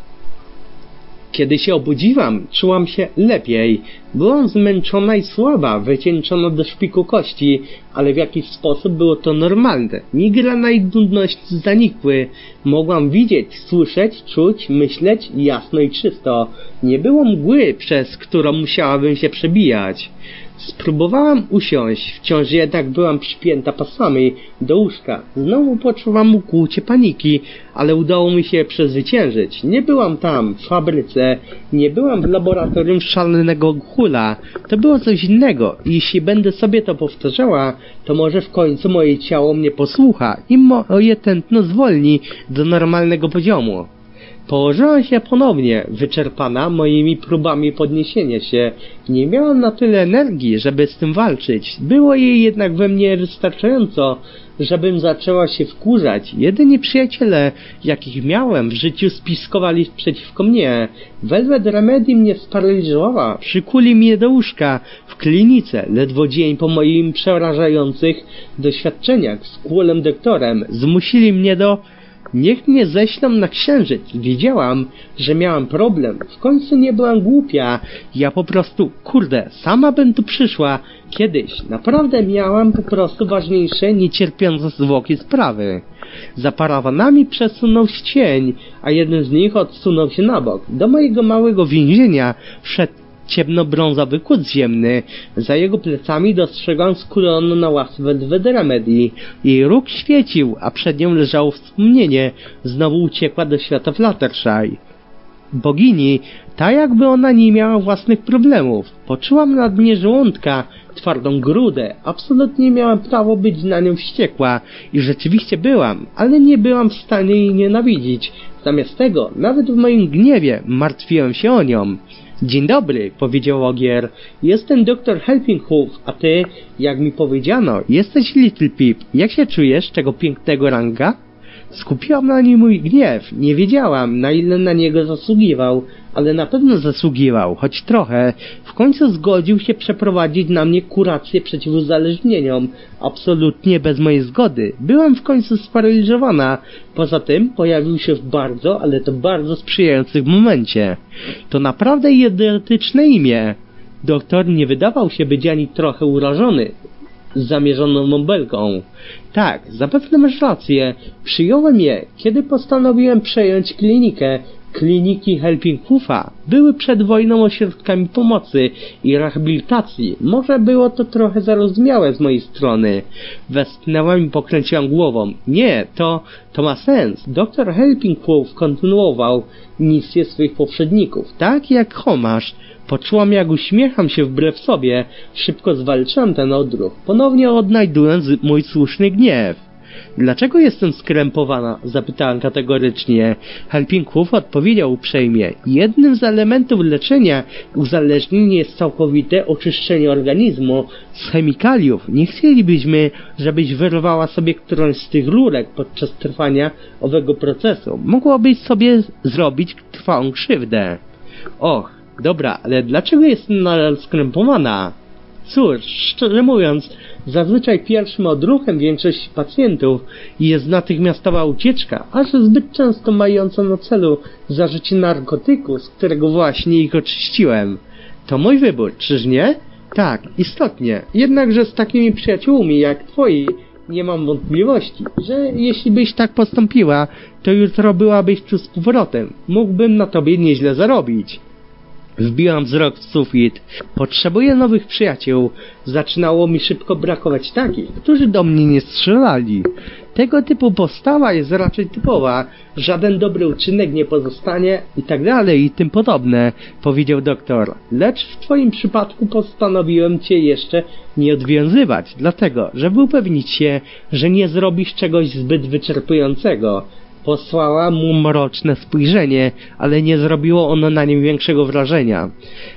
Kiedy się obudziłam, czułam się lepiej. Byłam zmęczona i słaba, wycieńczona do szpiku kości, ale w jakiś sposób było to normalne. Migrana i nudność zanikły. Mogłam widzieć, słyszeć, czuć, myśleć jasno i czysto. Nie było mgły, przez którą musiałabym się przebijać. Spróbowałam usiąść, wciąż jednak byłam przypięta pasami do łóżka. Znowu poczułam ukłucie paniki, ale udało mi się przezwyciężyć. Nie byłam tam, w fabryce, nie byłam w laboratorium szalonego hula. To było coś innego i jeśli będę sobie to powtarzała, to może w końcu moje ciało mnie posłucha i moje tętno zwolni do normalnego poziomu. Położyłam się ponownie, wyczerpana moimi próbami podniesienia się. Nie miałam na tyle energii, żeby z tym walczyć. Było jej jednak we mnie wystarczająco, żebym zaczęła się wkurzać. Jedyni przyjaciele, jakich miałem w życiu, spiskowali przeciwko mnie. Velvet Remedy mnie sparaliżowała. Przykuli mnie do łóżka w klinice, ledwo dzień po moim przerażających doświadczeniach z kulem doktorem. Zmusili mnie do Niech mnie ześlą na księżyc. Wiedziałam, że miałam problem. W końcu nie byłam głupia. Ja po prostu, kurde, sama bym tu przyszła. Kiedyś. Naprawdę miałam po prostu ważniejsze, niecierpiące zwłoki sprawy. Za parawanami przesunął się cień, a jeden z nich odsunął się na bok. Do mojego małego więzienia wszedł ciemnobrązowy kłód ziemny. Za jego plecami dostrzegam skulony na łasce Wedramedii. Jej róg świecił, a przed nią leżało wspomnienie. Znowu uciekła do świata Fluttershy. Bogini, tak jakby ona nie miała własnych problemów. Poczułam na dnie żołądka twardą grudę. Absolutnie miałam prawo być na nią wściekła. I rzeczywiście byłam, ale nie byłam w stanie jej nienawidzić. Zamiast tego, nawet w moim gniewie, martwiłem się o nią. Dzień dobry, powiedział Ogier. Jestem doktor Helpinghoof, a ty, jak mi powiedziano, jesteś Little Pip. Jak się czujesz, czego pięknego ranga? Skupiłam na nim mój gniew. Nie wiedziałam, na ile na niego zasługiwał, ale na pewno zasługiwał, choć trochę. W końcu zgodził się przeprowadzić na mnie kurację przeciw uzależnieniom, absolutnie bez mojej zgody. Byłam w końcu sparaliżowana. Poza tym pojawił się w bardzo, ale to bardzo sprzyjającym momencie. To naprawdę idiotyczne imię. Doktor nie wydawał się być ani trochę urażony zamierzoną bąbelką. Tak, zapewne masz rację. Przyjąłem je, kiedy postanowiłem przejąć klinikę. Kliniki Helping Hoofa były przed wojną ośrodkami pomocy i rehabilitacji. Może było to trochę zarozumiałe z mojej strony. Westchnęłam i pokręciłam głową. Nie, to, to ma sens. Doktor Helping Hoof kontynuował misję swoich poprzedników. Tak jak Homasz Poczułam, jak uśmiecham się wbrew sobie. Szybko zwalczyłam ten odruch, ponownie odnajdując mój słuszny gniew. Dlaczego jestem skrępowana? Zapytałam kategorycznie. Helping Hoof odpowiedział uprzejmie. Jednym z elementów leczenia uzależnień jest całkowite oczyszczenie organizmu z chemikaliów. Nie chcielibyśmy, żebyś wyrwała sobie którąś z tych rurek podczas trwania owego procesu. Mogłabyś sobie zrobić trwałą krzywdę. Och, Dobra, ale dlaczego jest nadal skrępowana? Cóż, szczerze mówiąc, zazwyczaj pierwszym odruchem większości pacjentów jest natychmiastowa ucieczka, aż zbyt często mająca na celu zażycie narkotyku, z którego właśnie ich oczyściłem. To mój wybór, czyż nie? Tak, istotnie. Jednakże z takimi przyjaciółmi jak twoi nie mam wątpliwości, że jeśli byś tak postąpiła, to jutro byłabyś tu z powrotem. Mógłbym na tobie nieźle zarobić. Wbiłam wzrok w sufit. Potrzebuję nowych przyjaciół. Zaczynało mi szybko brakować takich, którzy do mnie nie strzelali. Tego typu postawa jest raczej typowa. Żaden dobry uczynek nie pozostanie i tak dalej i tym podobne, powiedział doktor. Lecz w twoim przypadku postanowiłem cię jeszcze nie odwiązywać, dlatego, żeby upewnić się, że nie zrobisz czegoś zbyt wyczerpującego. Posłała mu mroczne spojrzenie, ale nie zrobiło ono na nim większego wrażenia.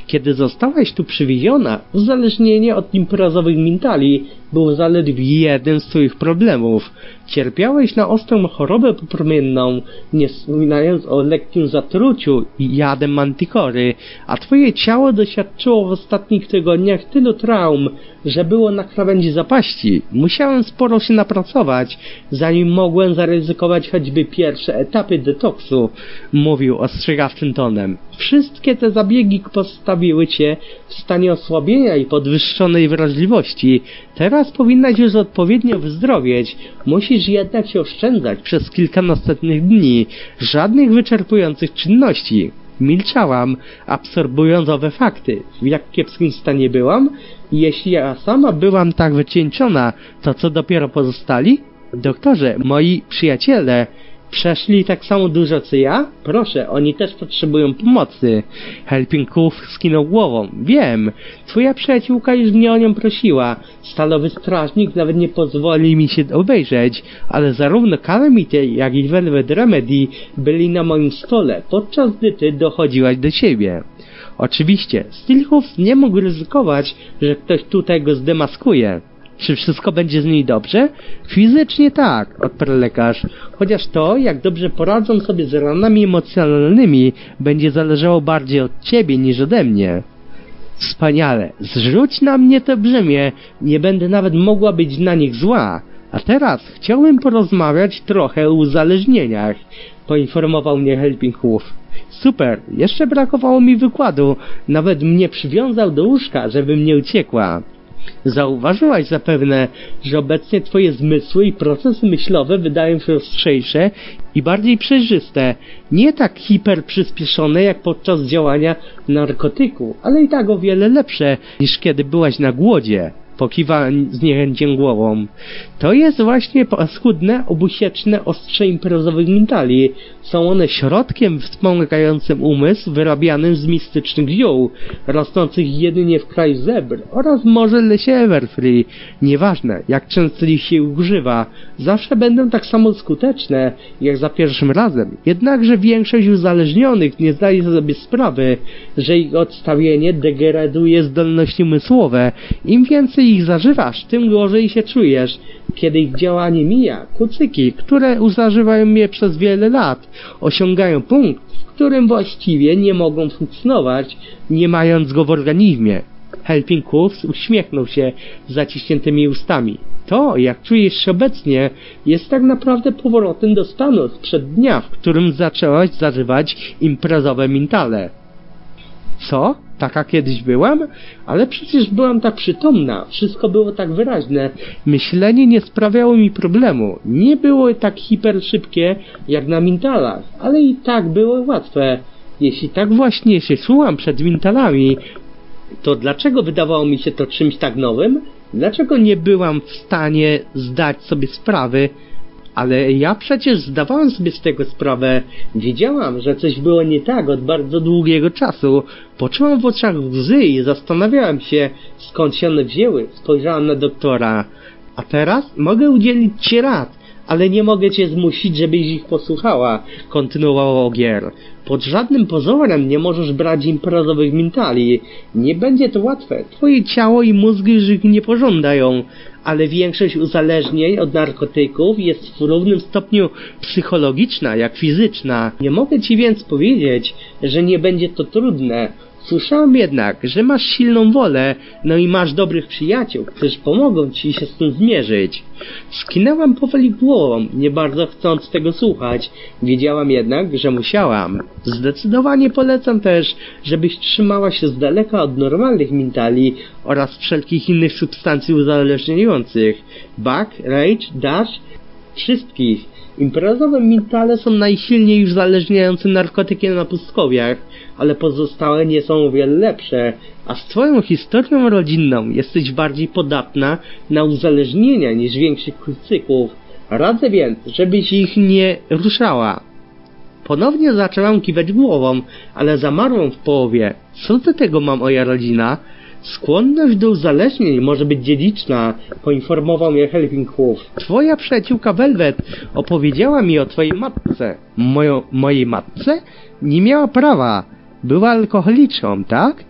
Kiedy zostałaś tu przywieziona, uzależnienie od imprezowych mintali był zaledwie jeden z twoich problemów. Cierpiałeś na ostrą chorobę popromienną, nie wspominając o lekkim zatruciu i jadem mantikory, a twoje ciało doświadczyło w ostatnich tygodniach tylu traum, że było na krawędzi zapaści. Musiałem sporo się napracować, zanim mogłem zaryzykować choćby pierwsze etapy detoksu, mówił ostrzegawczym tonem. Wszystkie te zabiegi postawiły cię w stanie osłabienia i podwyższonej wrażliwości. Teraz powinnaś już odpowiednio wyzdrowieć. Musisz jednak się oszczędzać przez kilka następnych dni. Żadnych wyczerpujących czynności. Milczałam, absorbując owe fakty. W jak kiepskim stanie byłam? Jeśli ja sama byłam tak wycieńczona, to co dopiero pozostali? Doktorze, moi przyjaciele, przeszli tak samo dużo co ja? Proszę, oni też potrzebują pomocy. Helping Cove skinął głową. Wiem, twoja przyjaciółka już mnie o nią prosiła. Stalowy strażnik nawet nie pozwoli mi się obejrzeć, ale zarówno Calamity, jak i Velvet Remedy byli na moim stole, podczas gdy ty dochodziłaś do siebie. Oczywiście, Steelhoof nie mógł ryzykować, że ktoś tutaj go zdemaskuje. Czy wszystko będzie z niej dobrze? Fizycznie tak, odparł lekarz. Chociaż to, jak dobrze poradzą sobie z ranami emocjonalnymi, będzie zależało bardziej od ciebie niż ode mnie. Wspaniale. Zrzuć na mnie to brzemię. Nie będę nawet mogła być na nich zła. A teraz chciałbym porozmawiać trochę o uzależnieniach, poinformował mnie Helping Hoof. Super, jeszcze brakowało mi wykładu. Nawet mnie przywiązał do łóżka, żebym nie uciekła. Zauważyłaś zapewne, że obecnie twoje zmysły i procesy myślowe wydają się ostrzejsze i bardziej przejrzyste, nie tak hiperprzyspieszone jak podczas działania narkotyku, ale i tak o wiele lepsze niż kiedy byłaś na głodzie. Pokiwa z niechęcią głową. To jest właśnie paskudne, obusieczne ostrze imprezowych mentali. Są one środkiem wspomagającym umysł wyrabianym z mistycznych ziół, rosnących jedynie w kraju zebr oraz może lesie Everfree. Nieważne, jak często ich się używa, zawsze będą tak samo skuteczne, jak za pierwszym razem. Jednakże większość uzależnionych nie zdaje sobie sprawy, że ich odstawienie degraduje zdolności umysłowe. Im więcej ich zażywasz, tym gorzej się czujesz. Kiedy ich działanie mija, kucyki, które uzażywają je przez wiele lat, osiągają punkt, w którym właściwie nie mogą funkcjonować, nie mając go w organizmie. Helping Wolves uśmiechnął się zaciśniętymi ustami. To, jak czujesz się obecnie, jest tak naprawdę powrotem do stanu sprzed dnia, w którym zaczęłaś zażywać imprezowe mintale. Co? Taka kiedyś byłam? Ale przecież byłam tak przytomna, wszystko było tak wyraźne. Myślenie nie sprawiało mi problemu. Nie było tak hiper szybkie jak na mintalach, ale i tak było łatwe. Jeśli tak właśnie się czułam przed mintalami, to dlaczego wydawało mi się to czymś tak nowym? Dlaczego nie byłam w stanie zdać sobie sprawy, ale ja przecież zdawałem sobie z tego sprawę. Wiedziałam, że coś było nie tak od bardzo długiego czasu. Poczułam w oczach łzy i zastanawiałam się, skąd się one wzięły. Spojrzałam na doktora. A teraz mogę udzielić ci rad, ale nie mogę cię zmusić, żebyś ich posłuchała, kontynuował Ogier. Pod żadnym pozorem nie możesz brać imprezowych mentali. Nie będzie to łatwe. Twoje ciało i mózg już ich nie pożądają, ale większość uzależnień od narkotyków jest w równym stopniu psychologiczna jak fizyczna. Nie mogę ci więc powiedzieć, że nie będzie to trudne. Słyszałem jednak, że masz silną wolę, no i masz dobrych przyjaciół, którzy pomogą ci się z tym zmierzyć. Skinęłam powoli głową, nie bardzo chcąc tego słuchać. Wiedziałam jednak, że musiałam. Zdecydowanie polecam też, żebyś trzymała się z daleka od normalnych mentali oraz wszelkich innych substancji uzależniających. Buck, Rage, Dash, wszystkich. Imprezowe mentale są najsilniej uzależniającym narkotykiem na pustkowiach, ale pozostałe nie są o wiele lepsze, a z twoją historią rodzinną jesteś bardziej podatna na uzależnienia niż większych kucyków. Radzę więc, żebyś ich nie ruszała. Ponownie zaczęłam kiwać głową, ale zamarłam w połowie. Co do tego ma moja rodzina? Skłonność do uzależnień może być dziedziczna, poinformował mnie Helping Wolf. Twoja przyjaciółka Velvet opowiedziała mi o twojej matce. Mojo, mojej matce? Nie miała prawa. Była alkoholiczką, tak?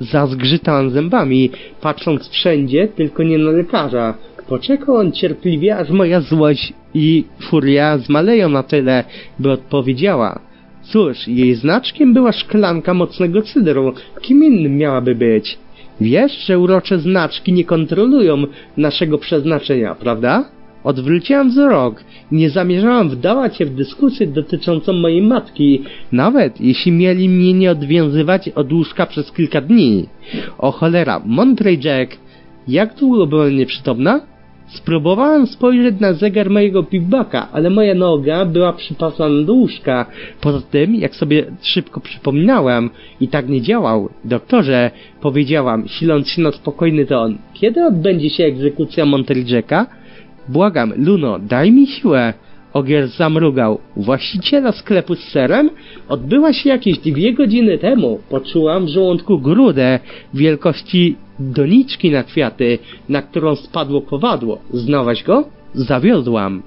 Zazgrzytałam zębami, patrząc wszędzie, tylko nie na lekarza. Poczekał on cierpliwie, aż moja złość i furia zmaleją na tyle, by odpowiedziała. Cóż, jej znaczkiem była szklanka mocnego cydru. Kim innym miałaby być? Wiesz, że urocze znaczki nie kontrolują naszego przeznaczenia, prawda? Odwróciłam wzrok. Nie zamierzałam wdawać się w dyskusję dotyczącą mojej matki, nawet jeśli mieli mnie nie odwiązywać od łóżka przez kilka dni. O cholera, Monterey Jack, jak długo byłem nieprzytomna? Spróbowałem spojrzeć na zegar mojego piwbaka, ale moja noga była przypasana do łóżka. Poza tym, jak sobie szybko przypominałem, i tak nie działał. Doktorze, powiedziałam, siląc się na spokojny ton, kiedy odbędzie się egzekucja Monterey Jacka? Błagam, Luno, daj mi siłę. Ogier zamrugał. Właściciela sklepu z serem? Odbyła się jakieś dwie godziny temu. Poczułam w żołądku grudę wielkości doniczki na kwiaty, na którą spadło kowadło. Znałaś go? Zawiodłam.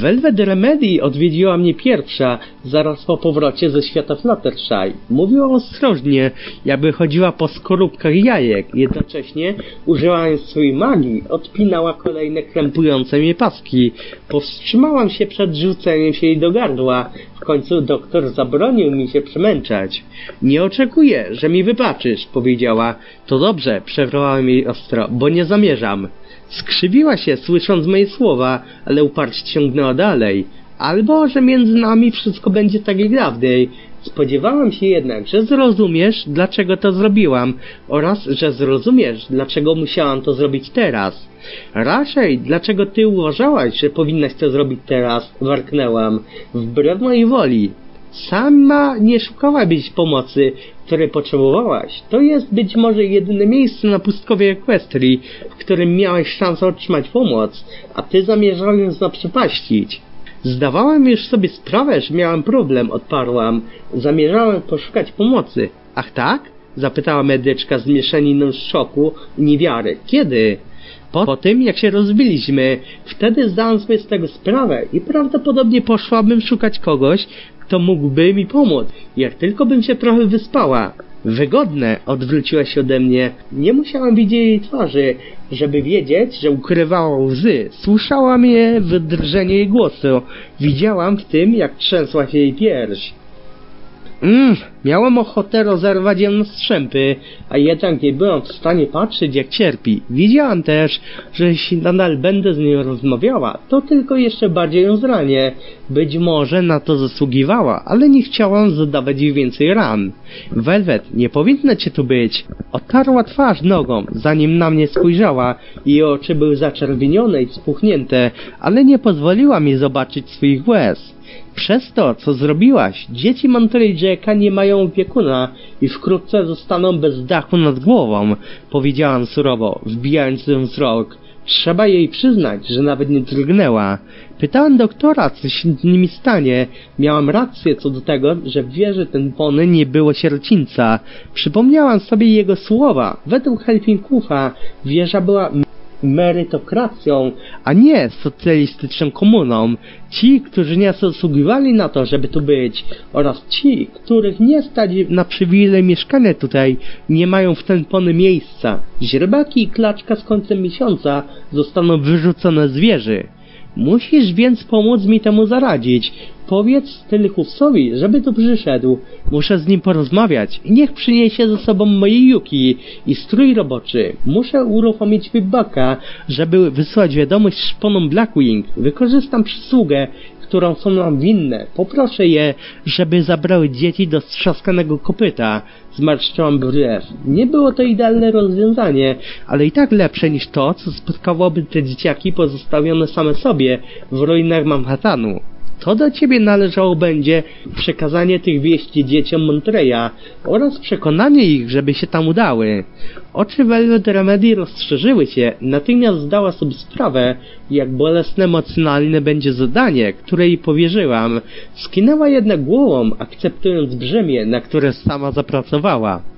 Velvet Remedy odwiedziła mnie pierwsza, zaraz po powrocie ze świata Fluttershy. Mówiła ostrożnie, jakby chodziła po skorupkach jajek. Jednocześnie, używając swojej magii, odpinała kolejne krępujące mnie paski. Powstrzymałam się przed rzuceniem się jej do gardła. W końcu doktor zabronił mi się przemęczać. Nie oczekuję, że mi wybaczysz, powiedziała. To dobrze, przerwałem jej ostro, bo nie zamierzam. Skrzywiła się, słysząc moje słowa, ale uparcie ciągnęła dalej. Albo, że między nami wszystko będzie tak jak dawniej. Spodziewałam się jednak, że zrozumiesz, dlaczego to zrobiłam oraz, że zrozumiesz, dlaczego musiałam to zrobić teraz. Raczej, dlaczego ty uważałaś, że powinnaś to zrobić teraz? Warknęłam. Wbrew mojej woli. Sama nie szukałabyś pomocy, której potrzebowałaś. To jest być może jedyne miejsce na pustkowie Equestrii, w którym miałeś szansę otrzymać pomoc, a ty zamierzałeś ją zaprzepaścić. Zdawałem już sobie sprawę, że miałem problem, odparłam. Zamierzałem poszukać pomocy. Ach tak? Zapytała medyczka z mieszaniną szoku i niewiary. Kiedy? Po, po tym, jak się rozbiliśmy, wtedy zdałam sobie z tego sprawę i prawdopodobnie poszłabym szukać kogoś, kto mógłby mi pomóc, jak tylko bym się trochę wyspała. Wygodne, odwróciła się ode mnie. Nie musiałam widzieć jej twarzy, żeby wiedzieć, że ukrywała łzy. Słyszałam je wydrżenie jej głosu. Widziałam w tym, jak trzęsła się jej pierś. Mm, miałem ochotę rozerwać ją na strzępy, a jednak nie byłam w stanie patrzeć jak cierpi. Widziałam też, że jeśli nadal będę z nią rozmawiała, to tylko jeszcze bardziej ją zranię. Być może na to zasługiwała, ale nie chciałam zadawać jej więcej ran. Velvet, nie powinno cię tu być. Otarła twarz nogą, zanim na mnie spojrzała. Jej oczy były zaczerwienione i spuchnięte, ale nie pozwoliła mi zobaczyć swoich łez. Przez to, co zrobiłaś, dzieci Monterey Jacka nie mają opiekuna i wkrótce zostaną bez dachu nad głową, powiedziałam surowo, wbijając ten wzrok. Trzeba jej przyznać, że nawet nie drgnęła. Pytałem doktora, co się z nimi stanie. Miałam rację co do tego, że w wieży ten pony nie było sierocińca. Przypomniałam sobie jego słowa. Według Helfinkufa wieża była merytokracją, a nie socjalistyczną komuną. Ci, którzy nie zasługiwali na to, żeby tu być, oraz ci, których nie stać na przywilej mieszkania tutaj, nie mają w ten pony miejsca. Źrebaki i klaczka z końcem miesiąca zostaną wyrzucone z wieży. Musisz więc pomóc mi temu zaradzić. Powiedz Stylichówcowi, żeby tu przyszedł. Muszę z nim porozmawiać i niech przyniesie ze sobą moje Yuki i strój roboczy. Muszę uruchomić feedbacka, żeby wysłać wiadomość szponom Blackwing. Wykorzystam przysługę, którą są nam winne. Poproszę je, żeby zabrały dzieci do strzaskanego kopyta. Zmarszczyłam brew. Nie było to idealne rozwiązanie, ale i tak lepsze niż to, co spotkałoby te dzieciaki pozostawione same sobie w ruinach Manhattanu. To do ciebie należało będzie przekazanie tych wieści dzieciom Montreya oraz przekonanie ich, żeby się tam udały. Oczy Velvet Remedy rozszerzyły się, natychmiast zdała sobie sprawę, jak bolesne emocjonalne będzie zadanie, które jej powierzyłam. Skinęła jednak głową, akceptując brzemię, na które sama zapracowała.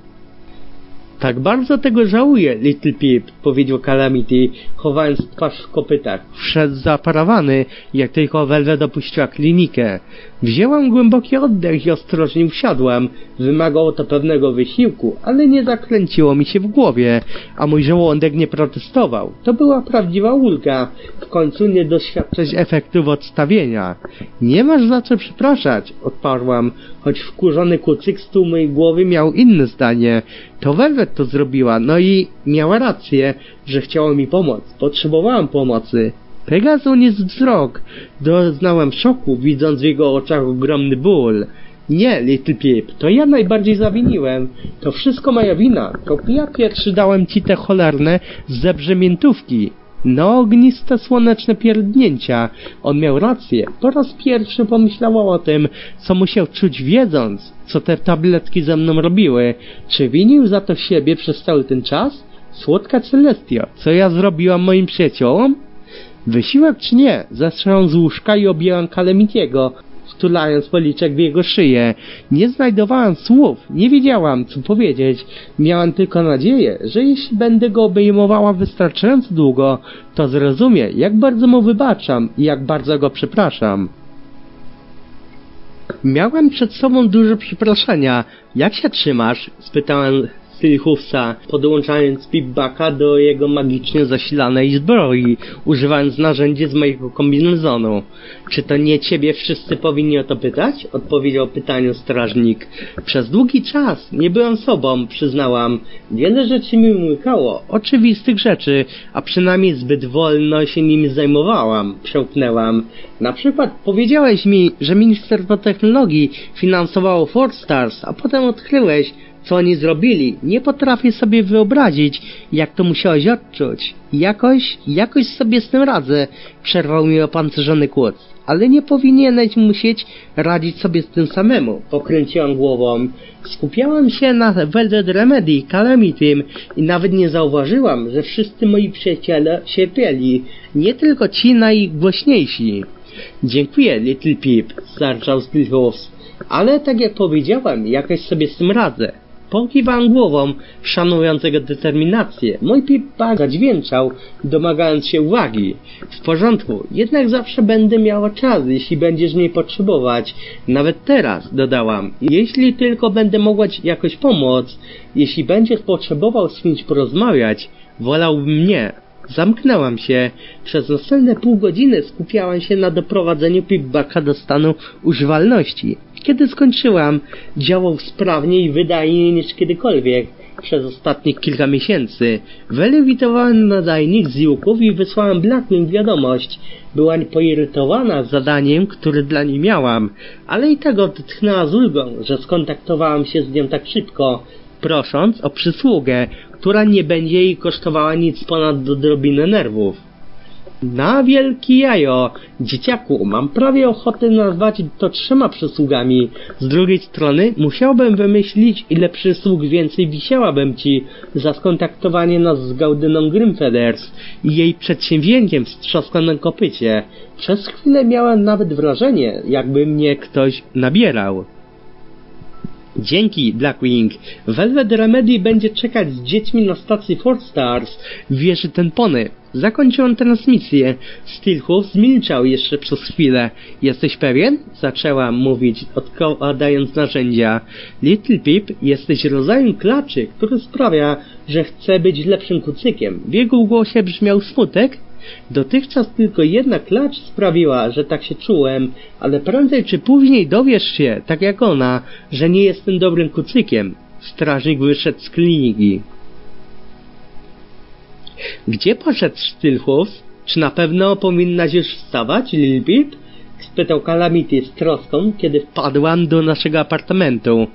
Tak bardzo tego żałuję, Little Pip, powiedział Calamity, chowając twarz w kopytach. Wszedł zaparowany, jak tylko Velvet opuściła klinikę. Wzięłam głęboki oddech i ostrożnie usiadłam. Wymagało to pewnego wysiłku, ale nie zakręciło mi się w głowie, a mój żołądek nie protestował. To była prawdziwa ulga. W końcu nie doświadczać efektów odstawienia. Nie masz za co przepraszać, odparłam, choć wkurzony kucyk z tyłu mojej głowy miał inne zdanie. To To zrobiła, no i miała rację, że chciała mi pomóc. Potrzebowałam pomocy. Pegasus nie wzrok. Doznałem szoku, widząc w jego oczach ogromny ból. Nie, Little Pip, to ja najbardziej zawiniłem. To wszystko moja wina. To ja pierwszy dałem ci te cholerne zebrzemiętówki. No, ogniste słoneczne pierdnięcia. On miał rację. Po raz pierwszy pomyślała o tym, co musiał czuć wiedząc, co te tabletki ze mną robiły. Czy winił za to siebie przez cały ten czas? Słodka Celestia, co ja zrobiłam moim przyjaciołom? Wysiłek czy nie? Zestrzałam z łóżka i objęłam Kalemitiego, wtulając policzek w jego szyję. Nie znajdowałam słów, nie wiedziałam, co powiedzieć. Miałam tylko nadzieję, że jeśli będę go obejmowała wystarczająco długo, to zrozumie, jak bardzo mu wybaczam i jak bardzo go przepraszam. Miałem przed sobą dużo przeproszenia. Jak się trzymasz? spytałem Stillhoofsa, podłączając Pipbacka do jego magicznie zasilanej zbroi, używając narzędzi z mojego kombinezonu. Czy to nie ciebie wszyscy powinni o to pytać? Odpowiedział pytaniu strażnik. Przez długi czas nie byłem sobą, przyznałam. Wiele rzeczy mi umykało, oczywistych rzeczy, a przynajmniej zbyt wolno się nimi zajmowałam, przełknęłam. Na przykład powiedziałeś mi, że Ministerstwo Technologii finansowało Four Stars, a potem odkryłeś, co oni zrobili. Nie potrafię sobie wyobrazić, jak to musiałeś odczuć. Jakoś, jakoś sobie z tym radzę, przerwał mi opancerzony kłód. Ale nie powinieneś musieć radzić sobie z tym samemu. Pokręciłam głową. Skupiałam się na Velvet Remedy, Calamitym i nawet nie zauważyłam, że wszyscy moi przyjaciele cierpieli. Nie tylko ci najgłośniejsi. Dziękuję, Little Pip, zarczał Stillhouse. Ale tak jak powiedziałem, jakoś sobie z tym radzę. Pokiwałem głową, szanując jego determinację. Mój pipa zadźwięczał, domagając się uwagi. W porządku, jednak zawsze będę miała czas, jeśli będziesz mnie potrzebować. Nawet teraz, dodałam. Jeśli tylko będę mogła ci jakoś pomóc, jeśli będziesz potrzebował z kimś porozmawiać, wolałbym nie. Zamknęłam się. Przez następne pół godziny skupiałam się na doprowadzeniu Pipbacka do stanu używalności. Kiedy skończyłam, działał sprawniej i wydajniej niż kiedykolwiek przez ostatnich kilka miesięcy. Wylewitowałem nadajnik z juków i wysłałem Blackwing wiadomość. Była poirytowana zadaniem, które dla niej miałam, ale i tego odetchnęła z ulgą, że skontaktowałam się z nią tak szybko, prosząc o przysługę, która nie będzie jej kosztowała nic ponad odrobinę nerwów. Na wielki jajo! Dzieciaku, mam prawie ochotę nazwać to trzema przysługami. Z drugiej strony musiałbym wymyślić, ile przysług więcej wisiałabym ci za skontaktowanie nas z Gaudyną Grimfeders i jej przedsięwzięciem w strzaskanym kopycie. Przez chwilę miałem nawet wrażenie, jakby mnie ktoś nabierał. Dzięki, Blackwing. Velvet Remedy będzie czekać z dziećmi na stacji Four Stars. Wierzy ten pony. Zakończyłem transmisję. Steelhoof zmilczał jeszcze przez chwilę. Jesteś pewien? Zaczęłam mówić, odkładając narzędzia. Little Pip, jesteś rodzajem klaczy, który sprawia, że chce być lepszym kucykiem. W jego głosie brzmiał smutek, Dotychczas tylko jedna klacz sprawiła, że tak się czułem, ale prędzej czy później dowiesz się, tak jak ona, że nie jestem dobrym kucykiem. Strażnik wyszedł z kliniki. Gdzie poszedł Stillhouse? Czy na pewno powinnaś już wstawać, Lilbit? spytał Calamity z troską, kiedy wpadłam do naszego apartamentu.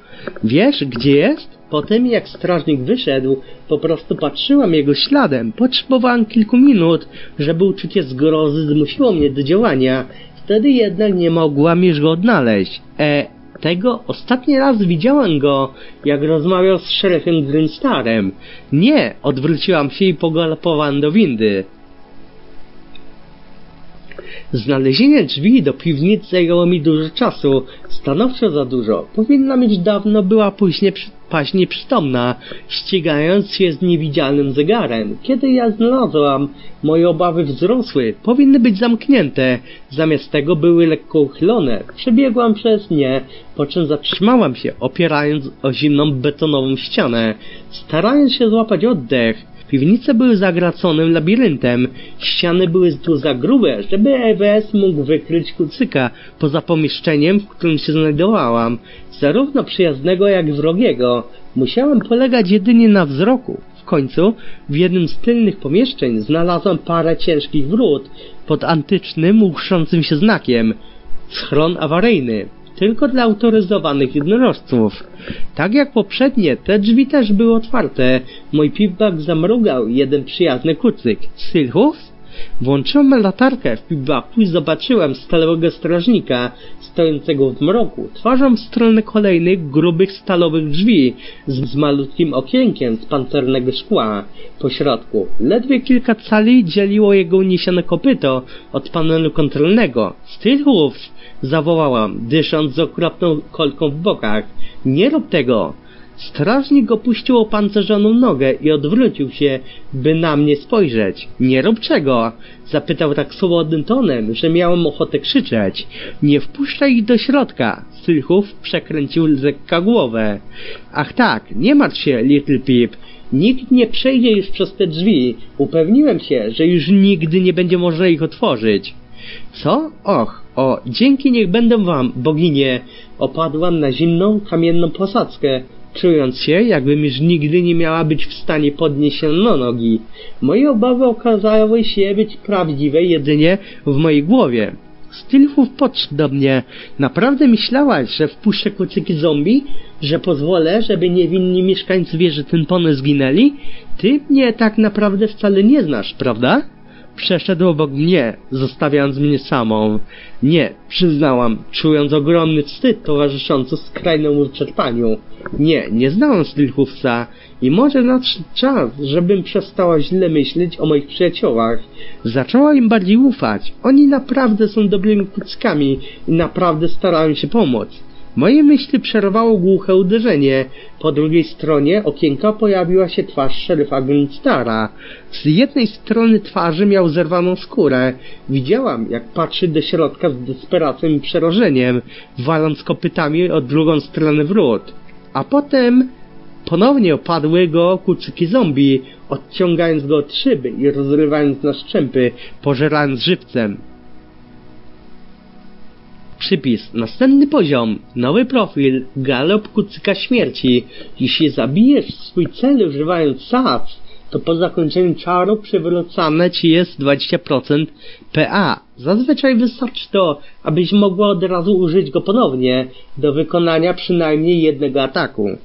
Wiesz, gdzie jest? Po tym, jak strażnik wyszedł, po prostu patrzyłam jego śladem. Potrzebowałam kilku minut, żeby uczucie zgrozy zmusiło mnie do działania. Wtedy jednak nie mogłam już go odnaleźć. E, tego ostatni raz widziałem go, jak rozmawiał z szeryfem Grinstarem. Nie, odwróciłam się i pogalopowałam do windy. Znalezienie drzwi do piwnicy zajęło mi dużo czasu, stanowczo za dużo. Powinna mieć dawno była później paść nieprzytomna, ścigając się z niewidzialnym zegarem. Kiedy ja znalazłam, moje obawy wzrosły. Powinny być zamknięte. Zamiast tego były lekko uchylone. Przebiegłam przez nie, po czym zatrzymałam się, opierając o zimną betonową ścianę, starając się złapać oddech. Piwnice były zagraconym labiryntem. Ściany były za grube, żeby EWS mógł wykryć kucyka poza pomieszczeniem, w którym się znajdowałam. Zarówno przyjaznego, jak i wrogiego. Musiałem polegać jedynie na wzroku. W końcu w jednym z tylnych pomieszczeń znalazłem parę ciężkich wrót pod antycznym, łuszącym się znakiem. Schron awaryjny tylko dla autoryzowanych jednorożców. Tak jak poprzednie, te drzwi też były otwarte. Mój piwbak zamrugał jeden przyjazny kucyk. Sylhus? Włączyłem latarkę w piwbaku i zobaczyłem stalowego strażnika stojącego w mroku, twarzą w stronę kolejnych grubych stalowych drzwi z, z malutkim okienkiem z pancernego szkła po środku. Ledwie kilka cali dzieliło jego uniesione kopyto od panelu kontrolnego. Stylhus! Zawołałam, dysząc z okropną kolką w bokach. Nie rób tego! Strażnik opuścił opancerzoną nogę i odwrócił się, by na mnie spojrzeć. Nie rób czego? Zapytał tak swobodnym tonem, że miałem ochotę krzyczeć. Nie wpuszczaj ich do środka. Sylchów przekręcił lekka głowę. Ach tak, nie martw się, Little Pip. Nikt nie przejdzie już przez te drzwi. Upewniłem się, że już nigdy nie będzie można ich otworzyć. Co? Och, o, dzięki niech będę wam, boginie. Opadłam na zimną, kamienną posadzkę, czując się, jakbym już nigdy nie miała być w stanie podnieść się na nogi. Moje obawy okazały się być prawdziwe jedynie w mojej głowie. Stilfów podszedł do mnie. Naprawdę myślałaś, że wpuszczę kucyki zombie? Że pozwolę, żeby niewinni mieszkańcy wieży Tympony zginęli? Ty mnie tak naprawdę wcale nie znasz, prawda? Przeszedł obok mnie, zostawiając mnie samą. Nie, przyznałam, czując ogromny wstyd towarzyszący skrajnemu wyczerpaniu. Nie, nie znałam Stilhufsa i może nadszedł czas, żebym przestała źle myśleć o moich przyjaciołach. Zaczęła im bardziej ufać. Oni naprawdę są dobrymi kuckami i naprawdę starają się pomóc. Moje myśli przerwało głuche uderzenie. Po drugiej stronie okienka pojawiła się twarz szeryfa Grindstara. Z jednej strony twarzy miał zerwaną skórę. Widziałam, jak patrzy do środka z desperacją i przerażeniem, waląc kopytami od drugą stronę wrót. A potem ponownie opadły go kucyki zombie, odciągając go od szyby i rozrywając na szczępy, pożerając żywcem. Przypis. Następny poziom. Nowy profil. Galop kucyka śmierci. Jeśli zabijesz swój cel używając sac, to po zakończeniu czaru przywrócane ci jest 20% PA. Zazwyczaj wystarczy to, abyś mogła od razu użyć go ponownie, do wykonania przynajmniej jednego ataku.